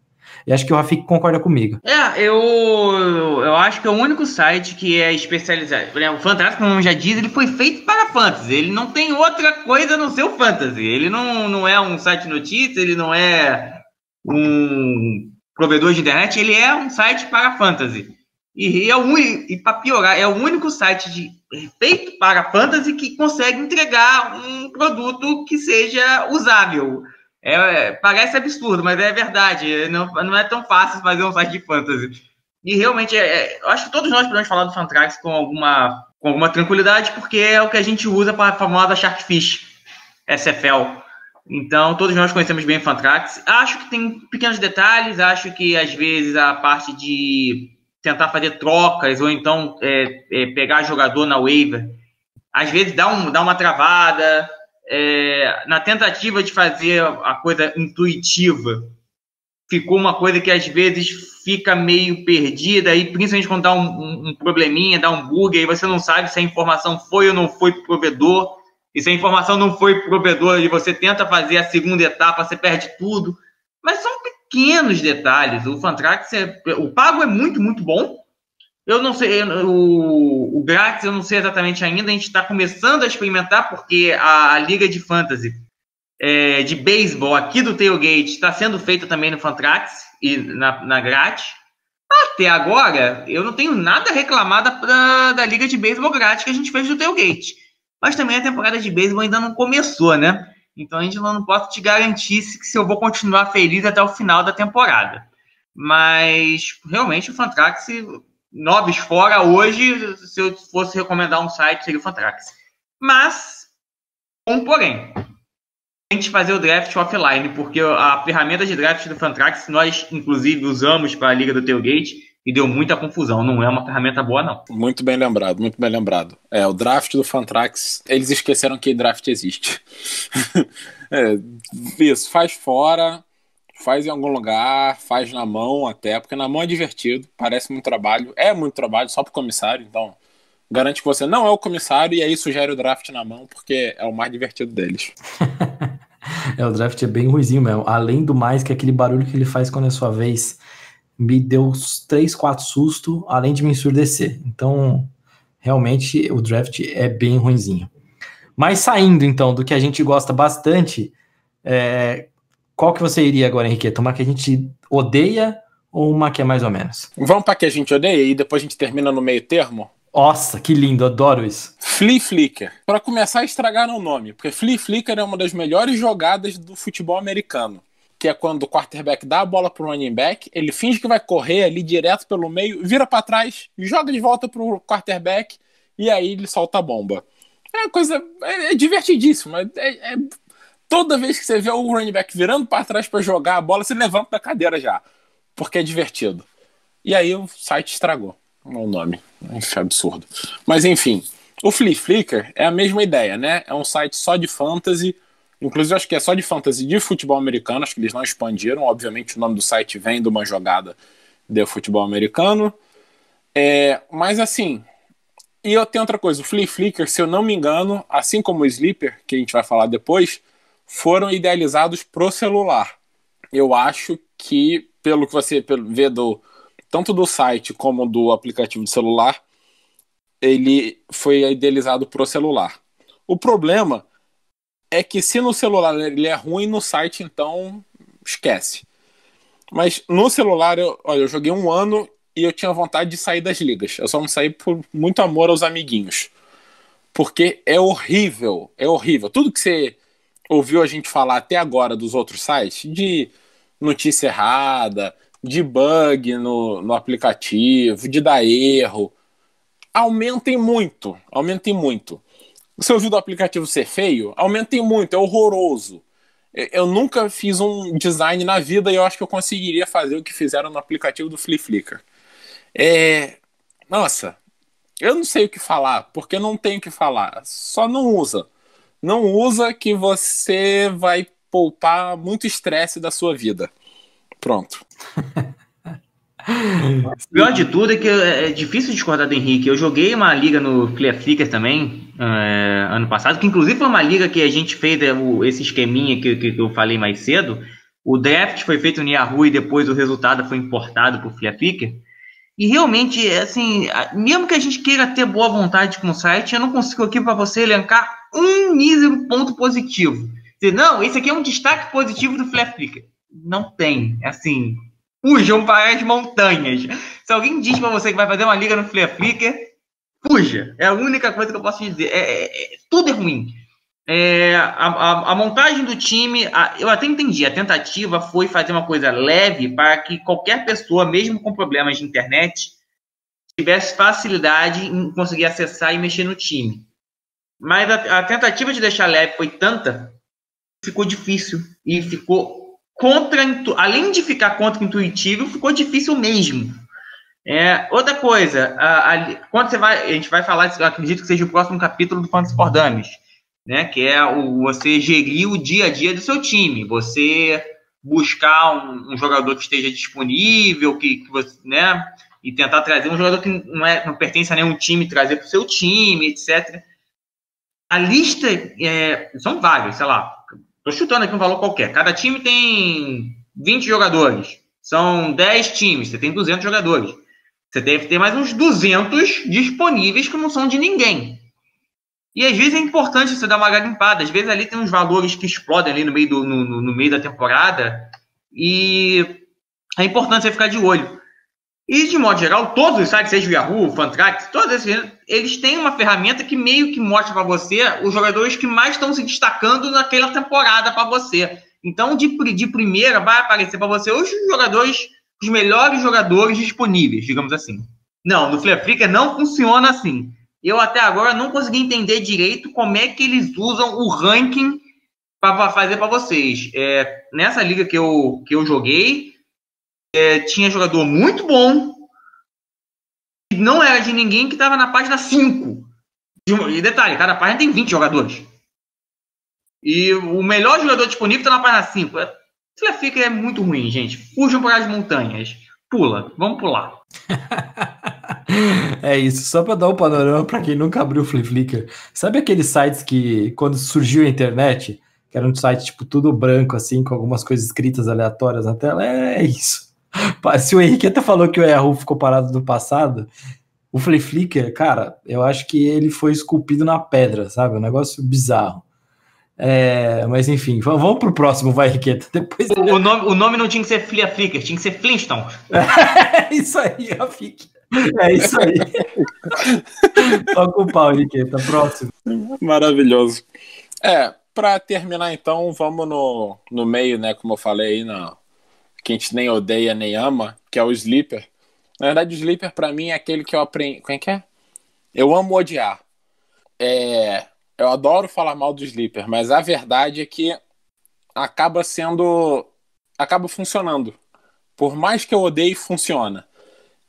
Speaker 1: E acho que o Rafik concorda comigo.
Speaker 3: É, eu, eu acho que é o único site que é especializado. O Fantasy, como já disse, ele foi feito para fantasy. Ele não tem outra coisa no seu fantasy. Ele não, não é um site de notícias, ele não é um provedor de internet, ele é um site para fantasy. E, é o, e para piorar, é o único site de, feito para fantasy que consegue entregar um produto que seja usável. É, parece absurdo, mas é verdade. Não, não é tão fácil fazer um site de fantasy. E realmente, é, é, eu acho que todos nós podemos falar do Fantrax com alguma, com alguma tranquilidade, porque é o que a gente usa para a famosa Sharkfish SFL. Então, todos nós conhecemos bem o Fantrax. Acho que tem pequenos detalhes, acho que às vezes a parte de tentar fazer trocas ou então é, é, pegar jogador na waiver, às vezes dá, um, dá uma travada. É, na tentativa de fazer a coisa intuitiva, ficou uma coisa que às vezes fica meio perdida, e principalmente quando dá um, um, probleminha, dá um bug, aí você não sabe se a informação foi ou não foi para o provedor e se a informação não foi pro provedor e você tenta fazer a segunda etapa, você perde tudo. Mas são pequenos detalhes. O Fantrax, é, o pago é muito, muito bom. Eu não sei, o, o grátis eu não sei exatamente ainda. A gente está começando a experimentar porque a, a liga de fantasy é, de beisebol aqui do Tailgate está sendo feita também no Fantrax e na, na grátis. Até agora, eu não tenho nada a reclamar da, da liga de beisebol grátis que a gente fez do Tailgate. Mas também a temporada de beisebol ainda não começou, né? Então a gente não, posso te garantir se, eu vou continuar feliz até o final da temporada. Mas realmente o Fantrax, nobres fora, hoje, se eu fosse recomendar um site, seria o Fantrax. Mas, um porém, gente fazer o draft offline, porque a ferramenta de draft do Fantrax nós, inclusive, usamos para a Liga do Tailgate e deu muita confusão. Não é uma ferramenta boa, não.
Speaker 2: Muito bem lembrado, muito bem lembrado. É, o draft do Fantrax, eles esqueceram que draft existe. é, isso, faz fora, faz em algum lugar, faz na mão até, porque na mão é divertido, parece muito trabalho, é muito trabalho só pro comissário, então garante que você não é o comissário e aí sugere o draft na mão, porque é o mais divertido deles.
Speaker 1: é, o draft é bem ruizinho mesmo. Além do mais que aquele barulho que ele faz quando é sua vez me deu uns 3, 4 sustos, além de me ensurdecer. Então, realmente, o draft é bem ruinzinho. Mas saindo, então, do que a gente gosta bastante, é... qual que você iria agora, Henrique? Uma que a gente odeia ou uma que é mais ou menos?
Speaker 2: Vamos para que a gente odeia e depois a gente termina no meio termo?
Speaker 1: Nossa, que lindo, adoro isso.
Speaker 2: Flea Flicker. Para começar, estragaram o nome, porque Flea Flicker é uma das melhores jogadas do futebol americano que é quando o quarterback dá a bola pro running back, ele finge que vai correr ali direto pelo meio, vira para trás, joga de volta pro quarterback e aí ele solta a bomba. É uma coisa é, é divertidíssimo, é, é, toda vez que você vê o running back virando para trás para jogar a bola, você levanta da cadeira já, porque é divertido. E aí o site estragou o nome, é absurdo. Mas enfim, o Flea Flicker é a mesma ideia, né? É um site só de fantasy Inclusive, acho que é só de fantasy de futebol americano, acho que eles não expandiram. Obviamente, o nome do site vem de uma jogada de futebol americano. É, mas assim, e eu tenho outra coisa, o Flea Flicker, se eu não me engano, assim como o Sleeper, que a gente vai falar depois, foram idealizados pro celular. Eu acho que, pelo que você vê do tanto do site como do aplicativo de celular, ele foi idealizado pro celular. O problema é que se no celular ele é ruim, no site então esquece. Mas no celular, eu, olha, eu joguei um ano e eu tinha vontade de sair das ligas. Eu só não saí por muito amor aos amiguinhos. Porque é horrível, é horrível. Tudo que você ouviu a gente falar até agora dos outros sites, de notícia errada, de bug no, no aplicativo, de dar erro, aumentem muito, aumentem muito. Você ouviu do aplicativo ser feio? Aumentem muito, é horroroso. Eu nunca fiz um design na vida e eu acho que eu conseguiria fazer o que fizeram no aplicativo do Flea Flickr. É... Nossa, eu não sei o que falar, porque não tem o que falar. Só não usa. Não usa que você vai poupar muito estresse da sua vida. Pronto.
Speaker 3: O pior de tudo é que é difícil discordar do Henrique. Eu joguei uma liga no Clear Flickr também, é, ano passado, que inclusive foi uma liga que a gente fez é, esse esqueminha que, que, eu falei mais cedo. O draft foi feito no Yahoo e depois o resultado foi importado para o Clear Flickr. E realmente, assim, mesmo que a gente queira ter boa vontade com o site, eu não consigo aqui para você elencar um mísero ponto positivo. Dizer, não, esse aqui é um destaque positivo do Flare Flickr. Não tem. Assim, fujam para as montanhas. Se alguém diz para você que vai fazer uma liga no Flare Flickr, fuja. É a única coisa que eu posso dizer. É, é, é tudo é ruim. É, a, a, a, montagem do time, a, eu até entendi, a tentativa foi fazer uma coisa leve para que qualquer pessoa, mesmo com problemas de internet, tivesse facilidade em conseguir acessar e mexer no time. Mas a, a tentativa de deixar leve foi tanta, ficou difícil e ficou contra, além de ficar contra-intuitivo, ficou difícil mesmo. É, outra coisa, quando você vai, a gente vai falar, acredito que seja o próximo capítulo do Fantasy for Dummies né? Que é o, você gerir o dia a dia do seu time, você buscar um, um jogador que esteja disponível, que, que, você, né? E tentar trazer um jogador que não, é, não pertence a nenhum time, trazer para o seu time, etc. A lista é, são vários, sei lá. Estou chutando aqui um valor qualquer. Cada time tem 20 jogadores. São 10 times, você tem 200 jogadores. Você deve ter mais uns 200 disponíveis que não são de ninguém. E às vezes é importante você dar uma garimpada. Às vezes ali tem uns valores que explodem ali no meio, do, no, no meio da temporada. E é importante você ficar de olho. E, de modo geral, todos os sites, seja o Yahoo, o Fantrax, todos esses, eles têm uma ferramenta que meio que mostra para você os jogadores que mais estão se destacando naquela temporada para você. Então, de, de primeira, vai aparecer para você os jogadores, os melhores jogadores disponíveis, digamos assim. Não, no Flip não funciona assim eu até agora não consegui entender direito como é que eles usam o ranking para fazer para vocês. É, nessa liga que eu, que eu joguei, é, tinha jogador muito bom, não era de ninguém que estava na página 5. E detalhe, cada página tem 20 jogadores. E o melhor jogador disponível está na página 5. Isso fica é muito ruim, gente. Fujam para as montanhas. Pula, vamos pular.
Speaker 1: É isso, só para dar um panorama para quem nunca abriu o Flickr. Sabe aqueles sites que, quando surgiu a internet, que era um site tipo tudo branco, assim, com algumas coisas escritas aleatórias na tela? É, isso. Se o Henrique até falou que o Yahoo ficou parado no passado, o Flip Flickr, cara, eu acho que ele foi esculpido na pedra, sabe? Um negócio bizarro. É, mas enfim, vamos, pro próximo, vai, Riqueta.
Speaker 3: Depois... O, o, nome, o nome não tinha que ser Flia Flickr, tinha que ser Flintstone.
Speaker 1: É isso aí, Rafik. É isso aí. Toca o pau, Riqueta. Próximo.
Speaker 2: Maravilhoso. É, para terminar então, vamos no, no meio, né? Como eu falei aí, na, que a gente nem odeia nem ama, que é o Sleeper. Na verdade, o Sleeper para mim é aquele que eu aprendi. Quem é que é? Eu amo odiar. É, eu adoro falar mal do Sleeper, mas a verdade é que acaba sendo. acaba funcionando. Por mais que eu odeie, funciona.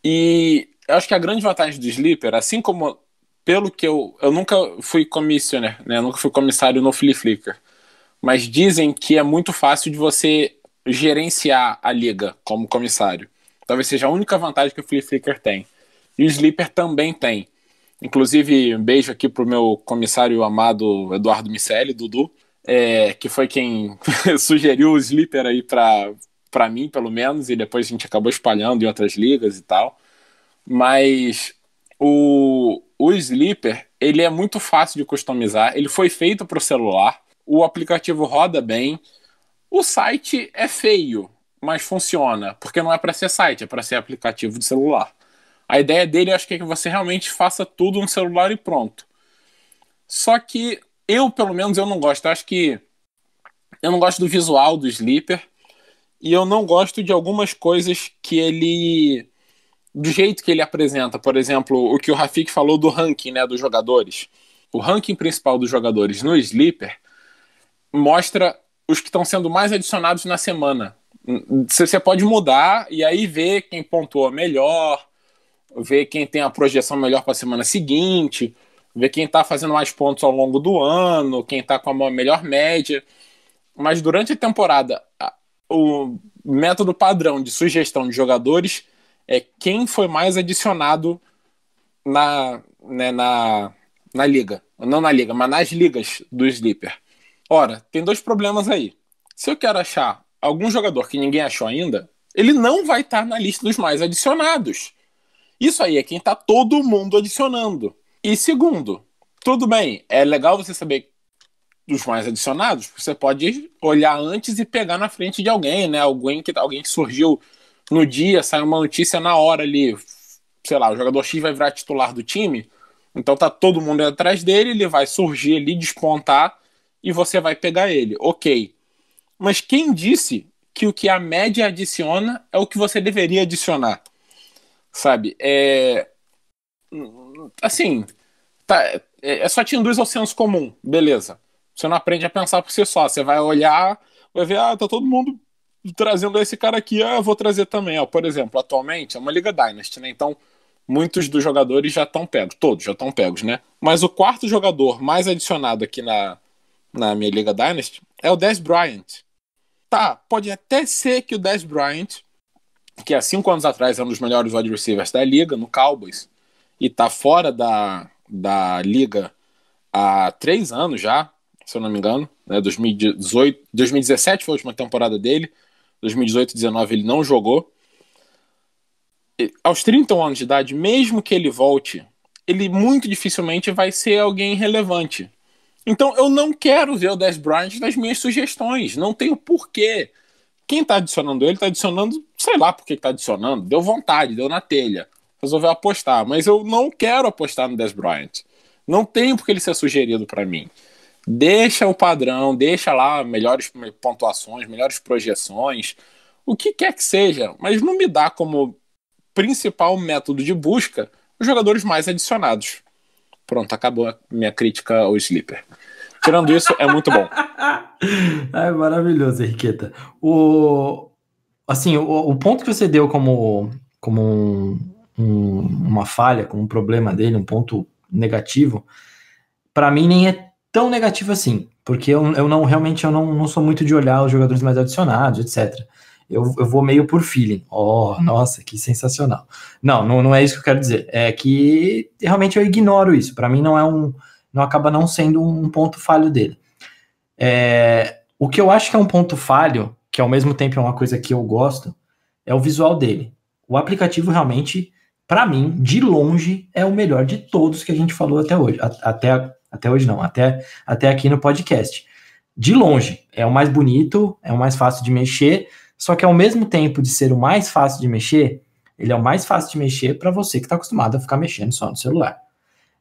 Speaker 2: E eu acho que a grande vantagem do Sleeper, assim como pelo que eu. Eu nunca fui commissioner, né? Eu nunca fui comissário no Flea Flickr. Mas dizem que é muito fácil de você gerenciar a liga como comissário. Talvez seja a única vantagem que o Flea Flickr tem. E o Sleeper também tem. Inclusive, um beijo aqui pro meu comissário amado Eduardo Micelli, Dudu, é, que foi quem sugeriu o Sleeper aí para mim, pelo menos, e depois a gente acabou espalhando em outras ligas e tal. Mas o, o Sleeper, ele é muito fácil de customizar, ele foi feito para o celular, o aplicativo roda bem, o site é feio, mas funciona, porque não é para ser site, é para ser aplicativo de celular. A ideia dele, acho que é que você realmente faça tudo no celular e pronto. Só que eu, pelo menos, eu não gosto. Eu acho que eu não gosto do visual do Sleeper e eu não gosto de algumas coisas que ele do jeito que ele apresenta, por exemplo, o que o Rafik falou do ranking, né, dos jogadores. O ranking principal dos jogadores no Sleeper mostra os que estão sendo mais adicionados na semana. Você pode mudar e aí ver quem pontuou melhor, ver quem tem a projeção melhor para a semana seguinte, ver quem está fazendo mais pontos ao longo do ano, quem está com a melhor média. Mas durante a temporada, o método padrão de sugestão de jogadores é quem foi mais adicionado na, né, na, na liga. Não na liga, mas nas ligas do Sleeper. Ora, tem dois problemas aí. Se eu quero achar algum jogador que ninguém achou ainda, ele não vai estar na lista dos mais adicionados. Isso aí é quem está todo mundo adicionando. E segundo, tudo bem, é legal você saber dos mais adicionados, você pode olhar antes e pegar na frente de alguém, né? Alguém que, alguém que surgiu no dia, sai uma notícia na hora ali, sei lá, o jogador X vai virar titular do time, então tá todo mundo atrás dele, ele vai surgir ali, despontar e você vai pegar ele. Ok. Mas quem disse que o que a média adiciona é o que você deveria adicionar? Sabe? É. Assim. Tá, é, é só te induz ao senso comum, beleza. Você não aprende a pensar por si só. Você vai olhar, vai ver, ah, tá todo mundo trazendo esse cara aqui, ah, eu vou trazer também. Por exemplo, atualmente é uma Liga Dynasty, né? Então, muitos dos jogadores já estão pegos, todos já estão pegos, né? Mas o quarto jogador mais adicionado aqui na, na minha Liga Dynasty é o Dez Bryant. Tá, pode até ser que o Dez Bryant, que há cinco anos atrás era um dos melhores wide receivers da liga, no Cowboys, e tá fora da, da liga há três anos já, se eu não me engano, né? 2018, 2017 foi a última temporada dele, 2018 2019 ele não jogou. E, aos 31 anos de idade, mesmo que ele volte, ele muito dificilmente vai ser alguém relevante. Então eu não quero ver o Dez Bryant nas minhas sugestões. Não tenho porquê. Quem está adicionando ele está adicionando, sei lá por que está adicionando. Deu vontade, deu na telha. Resolveu apostar. Mas eu não quero apostar no Dez Bryant. Não tenho porque ele ser sugerido para mim. Deixa o padrão, deixa lá melhores pontuações, melhores projeções, o que quer que seja, mas não me dá como principal método de busca os jogadores mais adicionados. Pronto, acabou a minha crítica ao Sleeper. Tirando isso, é muito bom.
Speaker 1: É maravilhoso, Henriqueta. O, assim, o, o ponto que você deu como, como um, um, uma falha, como um problema dele, um ponto negativo, para mim nem é tão negativo assim, porque eu, eu não realmente eu não, não sou muito de olhar os jogadores mais adicionados, etc eu, eu vou meio por feeling. Oh, nossa, que sensacional. Não, não, não é isso que eu quero dizer. É que realmente eu ignoro isso. Para mim não é um. Não acaba não sendo um ponto falho dele. É, o que eu acho que é um ponto falho, que ao mesmo tempo é uma coisa que eu gosto, é o visual dele. O aplicativo realmente, para mim, de longe, é o melhor de todos que a gente falou até hoje. Até, até hoje não, até, até aqui no podcast. De longe, é o mais bonito, é o mais fácil de mexer só que ao mesmo tempo de ser o mais fácil de mexer, ele é o mais fácil de mexer para você que está acostumado a ficar mexendo só no celular.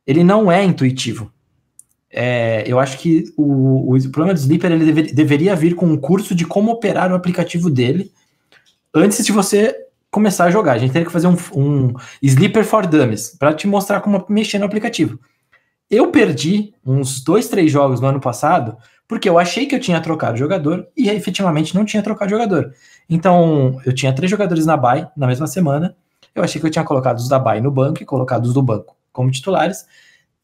Speaker 1: Ele não é intuitivo. É, eu acho que o, o, problema do Sleeper ele deve, deveria vir com um curso de como operar o aplicativo dele antes de você começar a jogar. A gente teria que fazer um, um Sleeper for Dummies para te mostrar como mexer no aplicativo. Eu perdi uns dois, três jogos no ano passado porque eu achei que eu tinha trocado jogador e efetivamente não tinha trocado jogador. Então, eu tinha três jogadores na bye na mesma semana. Eu achei que eu tinha colocado os da bye no banco e colocado os do banco como titulares.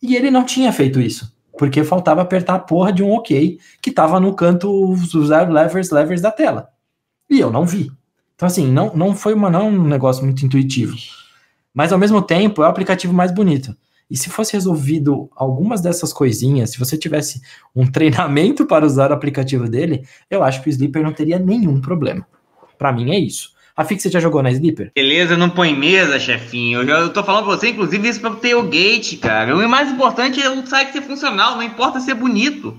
Speaker 1: E ele não tinha feito isso, porque faltava apertar a porra de um OK que estava no canto dos levers, levers da tela. E eu não vi. Então, assim, não, não foi uma, não um negócio muito intuitivo. Mas ao mesmo tempo é o aplicativo mais bonito. E se fosse resolvido algumas dessas coisinhas, se você tivesse um treinamento para usar o aplicativo dele, eu acho que o Sleeper não teria nenhum problema. Para mim é isso. A Fix, você já jogou na Sleeper?
Speaker 3: Beleza, não põe mesa, chefinho. Eu, já, eu tô falando pra você, inclusive, isso pra tailgate, cara. O mais importante é o site ser funcional, não importa ser bonito.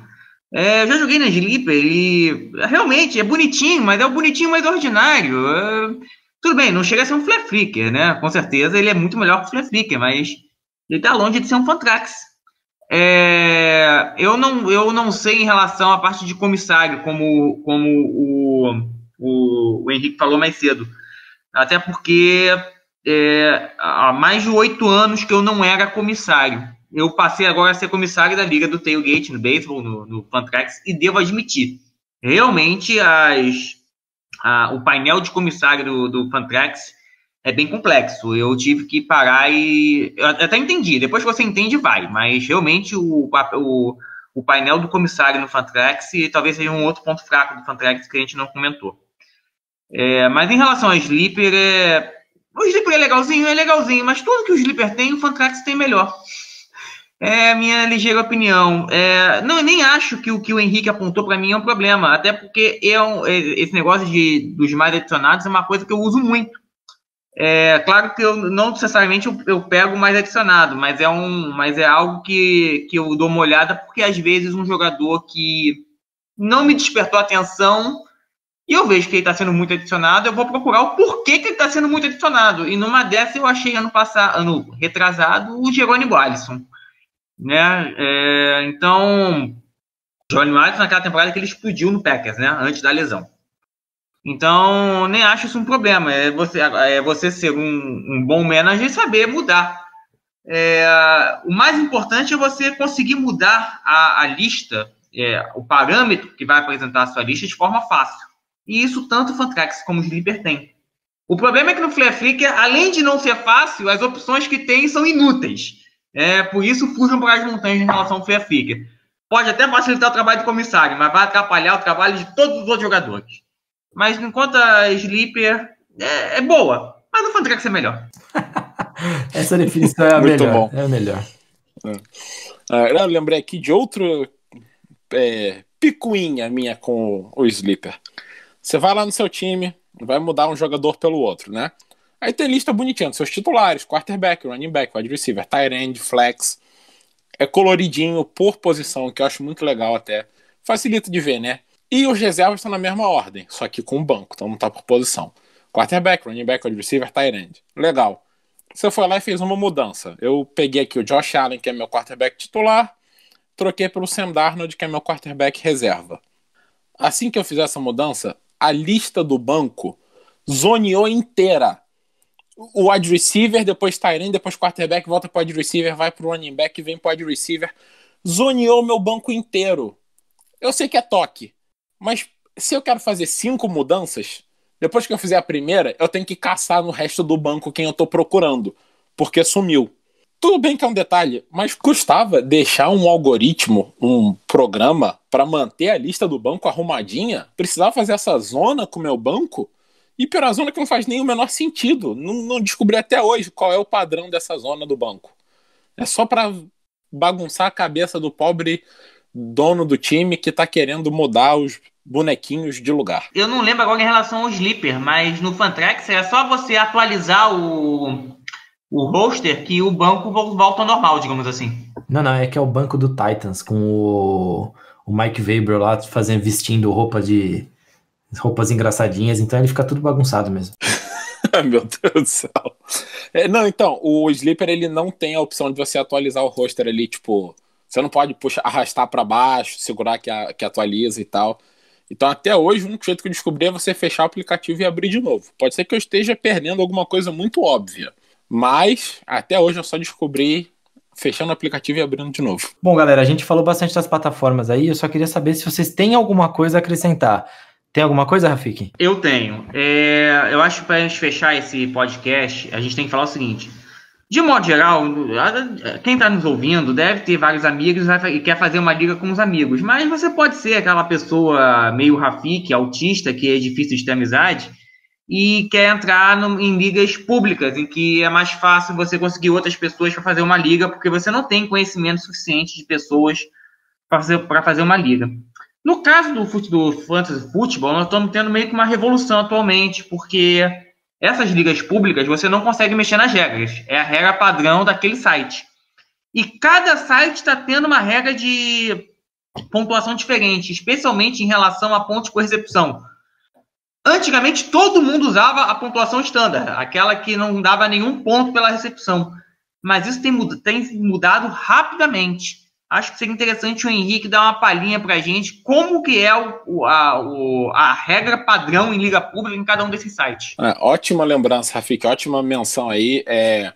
Speaker 3: É, eu já joguei na Sleeper e realmente é bonitinho, mas é o bonitinho mais ordinário. É, tudo bem, não chega a ser um Flare Flicker, né? Com certeza ele é muito melhor que o Flare Flicker, mas ele está longe de ser um Fantrax. É, eu, não, eu não sei em relação à parte de comissário, como, como o, o, o Henrique falou mais cedo. Até porque é, há mais de oito anos que eu não era comissário. Eu passei agora a ser comissário da Liga do Tailgate no beisebol, no, no Fantrax, e devo admitir, realmente as, a, o painel de comissário do, do Fantrax é bem complexo. Eu tive que parar e. Eu até entendi, depois que você entende, vai. Mas realmente o, o, o painel do comissário no Fantrax talvez seja um outro ponto fraco do Fantrax que a gente não comentou. É, mas em relação ao Sleeper, é... o Sleeper é legalzinho, é legalzinho, mas tudo que o Sleeper tem, o Fantrax tem melhor. É a minha ligeira opinião. É, não, nem acho que o que o Henrique apontou para mim é um problema, até porque eu, é, esse negócio de, dos mais adicionados é uma coisa que eu uso muito. É claro que eu não necessariamente eu, eu, pego mais adicionado, mas é um, mas é algo que, que eu dou uma olhada porque às vezes um jogador que não me despertou atenção e eu vejo que ele está sendo muito adicionado, eu vou procurar o porquê que ele está sendo muito adicionado. E numa dessas eu achei ano passado, ano retrasado, o Jerônimo Alisson, né? É, então, Jerônimo Alisson naquela temporada que ele explodiu no Packers, né? Antes da lesão. Então, nem acho isso um problema. É você, é você ser um, um bom manager e saber mudar. É, o mais importante é você conseguir mudar a, a lista, é, o parâmetro que vai apresentar a sua lista de forma fácil. E isso tanto o Fantrax como o Sleeper tem. O problema é que no Flicker, além de não ser fácil, as opções que tem são inúteis. É, por isso, fujam para as montanhas em relação ao Flicker. Pode até facilitar o trabalho do comissário, mas vai atrapalhar o trabalho de todos os outros jogadores. Mas enquanto a Sleeper é, é boa, mas o Fantrax é melhor.
Speaker 1: Essa definição é a Muito melhor. Bom. É a melhor. É.
Speaker 2: Ah, eu lembrei aqui de outro é, picuinha minha com o Sleeper. Você vai lá no seu time, vai mudar um jogador pelo outro, né? Aí tem lista bonitinha dos seus titulares, quarterback, running back, wide receiver, tight end, flex. É coloridinho por posição, que eu acho muito legal até. Facilita de ver, né? E os reservas estão na mesma ordem, só que com o banco, então não tá por posição. Quarterback, running back, wide receiver, tight end. Legal. Você foi lá e fez uma mudança. Eu peguei aqui o Josh Allen, que é meu quarterback titular, troquei pelo Sam Darnold, que é meu quarterback reserva. Assim que eu fizer essa mudança, a lista do banco zoneou inteira. O wide receiver, depois tight end, depois quarterback, volta para wide receiver, vai para o running back, vem para wide receiver. Zoneou meu banco inteiro. Eu sei que é toque, mas se eu quero fazer cinco mudanças, depois que eu fizer a primeira, eu tenho que caçar no resto do banco quem eu tô procurando, porque sumiu. Tudo bem que é um detalhe, mas custava deixar um algoritmo, um programa, para manter a lista do banco arrumadinha? Precisava fazer essa zona com o meu banco? E pior, a zona que não faz nem o menor sentido. Não, não descobri até hoje qual é o padrão dessa zona do banco. É só para bagunçar a cabeça do pobre dono do time que tá querendo mudar os bonequinhos de lugar.
Speaker 3: Eu não lembro agora em relação ao Sleeper, mas no Fantrax é só você atualizar o, o roster que o banco volta ao normal, digamos assim.
Speaker 1: Não, não, é que é o banco do Titans com o, o Mike Weber lá fazendo vestindo roupa de roupas engraçadinhas, então ele fica tudo bagunçado mesmo.
Speaker 2: Meu Deus do céu. É, não, então, o Sleeper ele não tem a opção de você atualizar o roster ali, tipo, você não pode puxar, arrastar para baixo, segurar que, a, que atualiza e tal. Então, até hoje, o único jeito que eu descobri é você fechar o aplicativo e abrir de novo. Pode ser que eu esteja perdendo alguma coisa muito óbvia. Mas, até hoje, eu só descobri fechando o aplicativo e abrindo de novo.
Speaker 1: Bom, galera, a gente falou bastante das plataformas aí. Eu só queria saber se vocês têm alguma coisa a acrescentar. Tem alguma coisa, Rafik?
Speaker 3: Eu tenho. É, eu acho que para a gente fechar esse podcast, a gente tem que falar o seguinte. De modo geral, quem está nos ouvindo deve ter vários amigos e quer fazer uma liga com os amigos. Mas você pode ser aquela pessoa meio Rafik, autista, que é difícil de ter amizade, e quer entrar no, em ligas públicas, em que é mais fácil você conseguir outras pessoas para fazer uma liga, porque você não tem conhecimento suficiente de pessoas para fazer, fazer uma liga. No caso do, do Fantasy Football, nós estamos tendo meio que uma revolução atualmente, porque essas ligas públicas você não consegue mexer nas regras. É a regra padrão daquele site. E cada site está tendo uma regra de pontuação diferente, especialmente em relação a pontos por recepção. Antigamente, todo mundo usava a pontuação estándar, aquela que não dava nenhum ponto pela recepção. Mas isso tem, tem mudado rapidamente. Acho que seria interessante o Henrique dar uma palhinha para a gente como que é o, a, o, a regra padrão em liga pública em cada um desses sites.
Speaker 2: É, ótima lembrança, Rafik, ótima menção aí. É,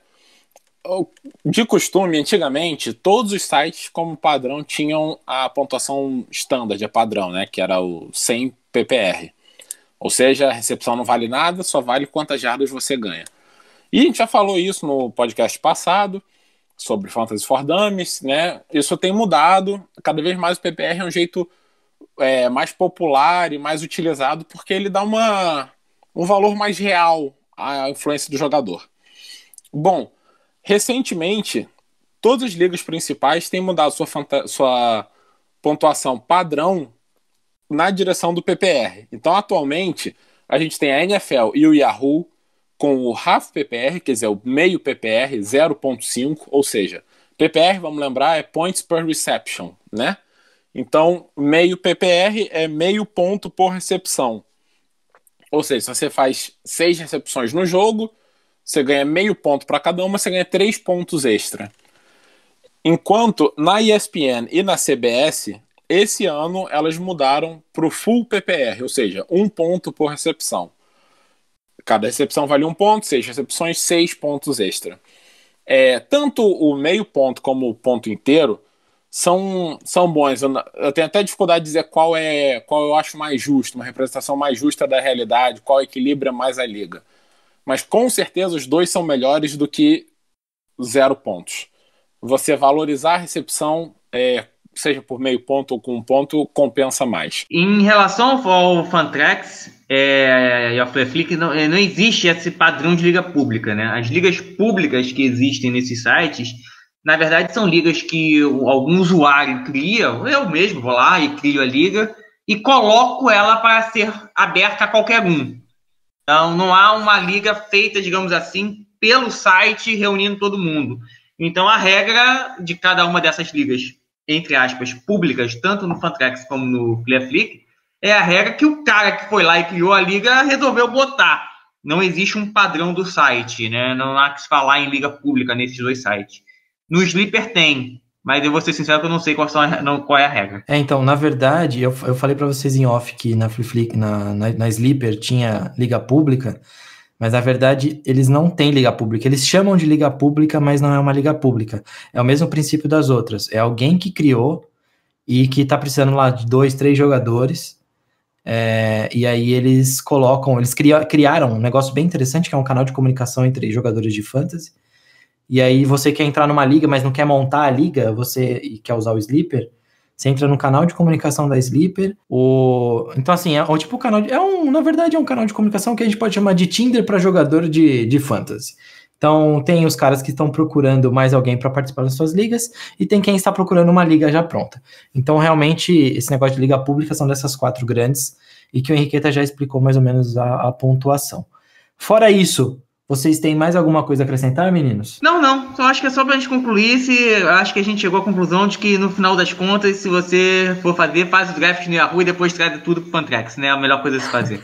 Speaker 2: de costume, antigamente, todos os sites, como padrão, tinham a pontuação standard, a padrão, né? Que era o 100 ppr. Ou seja, a recepção não vale nada, só vale quantas jardas você ganha. E a gente já falou isso no podcast passado, sobre Fantasy for Dummies, né? Isso tem mudado, cada vez mais o PPR é um jeito é, mais popular e mais utilizado, porque ele dá uma, um valor mais real à influência do jogador. Bom, recentemente, todas as ligas principais têm mudado sua, sua pontuação padrão na direção do PPR. Então, atualmente, a gente tem a NFL e o Yahoo com o half PPR, quer dizer, o meio PPR, 0.5, ou seja, PPR, vamos lembrar, é points per reception, né? Então, meio PPR é meio ponto por recepção. Ou seja, se você faz seis recepções no jogo, você ganha meio ponto para cada uma, você ganha três pontos extra. Enquanto na ESPN e na CBS, esse ano elas mudaram para o full PPR, ou seja, um ponto por recepção. Cada recepção vale um ponto, seis recepções, seis pontos extra. É, tanto o meio ponto como o ponto inteiro são, são bons. Eu, eu, tenho até dificuldade de dizer qual é qual eu acho mais justo, uma representação mais justa da realidade, qual equilibra mais a liga. Mas com certeza os dois são melhores do que zero pontos. Você valorizar a recepção é, seja por meio ponto ou com um ponto, compensa mais.
Speaker 3: Em relação ao Fantrax é, e ao Flick, não, é, não existe esse padrão de liga pública. Né? As ligas públicas que existem nesses sites, na verdade, são ligas que algum usuário cria, eu mesmo vou lá e crio a liga e coloco ela para ser aberta a qualquer um. Então, não há uma liga feita, digamos assim, pelo site reunindo todo mundo. Então, a regra de cada uma dessas ligas entre aspas, públicas, tanto no Fantrax como no Clearflick, é a regra que o cara que foi lá e criou a liga resolveu botar. Não existe um padrão do site, né? Não há que se falar em liga pública nesses dois sites. No Sleeper tem, mas eu vou ser sincero que eu não sei qual, qual é a regra.
Speaker 1: É, então, na verdade, eu, eu falei para vocês em off que na Flip na, na, na Sleeper tinha liga pública, mas na verdade, eles não têm liga pública. Eles chamam de liga pública, mas não é uma liga pública. É o mesmo princípio das outras. É alguém que criou e que está precisando lá de dois, três jogadores. É, e aí eles colocam, eles criaram um negócio bem interessante, que é um canal de comunicação entre jogadores de fantasy. E aí você quer entrar numa liga, mas não quer montar a liga, você quer usar o Sleeper, você entra no canal de comunicação da Sleeper. O... Então, assim, é, o tipo canal de... é um, na verdade, é um canal de comunicação que a gente pode chamar de Tinder para jogador de, de fantasy. Então, tem os caras que estão procurando mais alguém para participar das suas ligas e tem quem está procurando uma liga já pronta. Então, realmente, esse negócio de liga pública são dessas quatro grandes e que o Henriqueta já explicou mais ou menos a, a pontuação. Fora isso, vocês têm mais alguma coisa a acrescentar, meninos?
Speaker 3: Não, não. Só acho que é só pra gente concluir. Se, acho que a gente chegou à conclusão de que, no final das contas, se você for fazer, faz o draft no Yahoo e depois traz tudo pro Pantrex, né? É a melhor coisa a se fazer.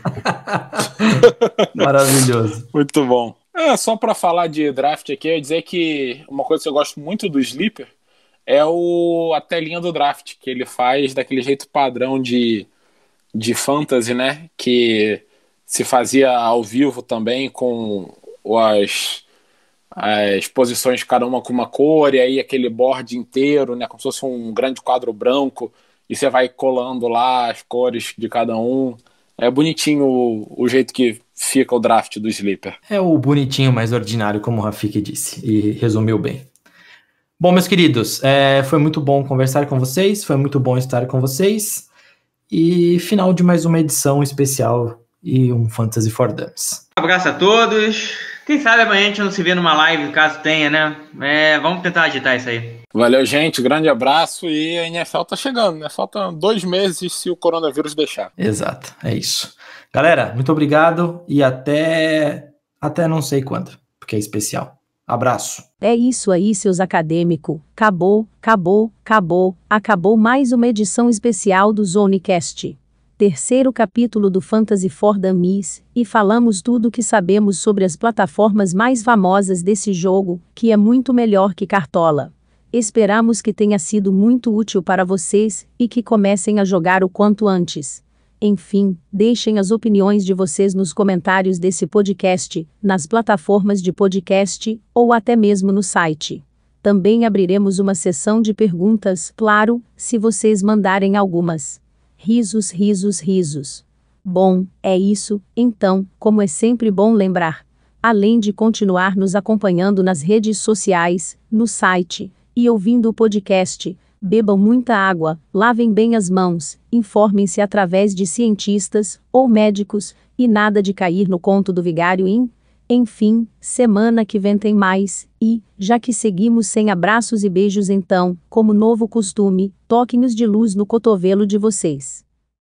Speaker 1: Maravilhoso.
Speaker 2: Muito bom. É, só para falar de draft aqui, eu ia dizer que uma coisa que eu gosto muito do Sleeper é o, a telinha do draft, que ele faz daquele jeito padrão de, de fantasy, né? Que se fazia ao vivo também com as, as posições, cada uma com uma cor, e aí aquele board inteiro, né, como se fosse um grande quadro branco, e você vai colando lá as cores de cada um. É bonitinho o, o jeito que fica o draft do Sleeper.
Speaker 1: É o bonitinho mais ordinário, como o Rafik disse, e resumiu bem. Bom, meus queridos, é, foi muito bom conversar com vocês, foi muito bom estar com vocês. E final de mais uma edição especial e um Fantasy for Dummies.
Speaker 3: Um abraço a todos. Quem sabe amanhã a gente não se vê numa live, caso tenha, né? É, vamos tentar agitar isso aí.
Speaker 2: Valeu, gente. Grande abraço. E a NFL tá chegando, né? Faltam dois meses se o coronavírus deixar.
Speaker 1: Exato, é isso. Galera, muito obrigado e até. Até não sei quando, porque é especial. Abraço.
Speaker 4: É isso aí, seus acadêmicos. Acabou, acabou, acabou, acabou mais uma edição especial do Zonecast terceiro capítulo do Fantasy for Dummies, e falamos tudo o que sabemos sobre as plataformas mais famosas desse jogo, que é muito melhor que Cartola. Esperamos que tenha sido muito útil para vocês e que comecem a jogar o quanto antes. Enfim, deixem as opiniões de vocês nos comentários desse podcast, nas plataformas de podcast ou até mesmo no site. Também abriremos uma sessão de perguntas, claro, se vocês mandarem algumas. Risos, risos, risos. Bom, é isso, então, como é sempre bom lembrar. Além de continuar nos acompanhando nas redes sociais, no site e ouvindo o podcast, bebam muita água, lavem bem as mãos, informem-se através de cientistas ou médicos e nada de cair no conto do vigário em. Enfim, semana que vem tem mais, e, já que seguimos sem abraços e beijos, então, como novo costume, toquem-os de luz no cotovelo de vocês.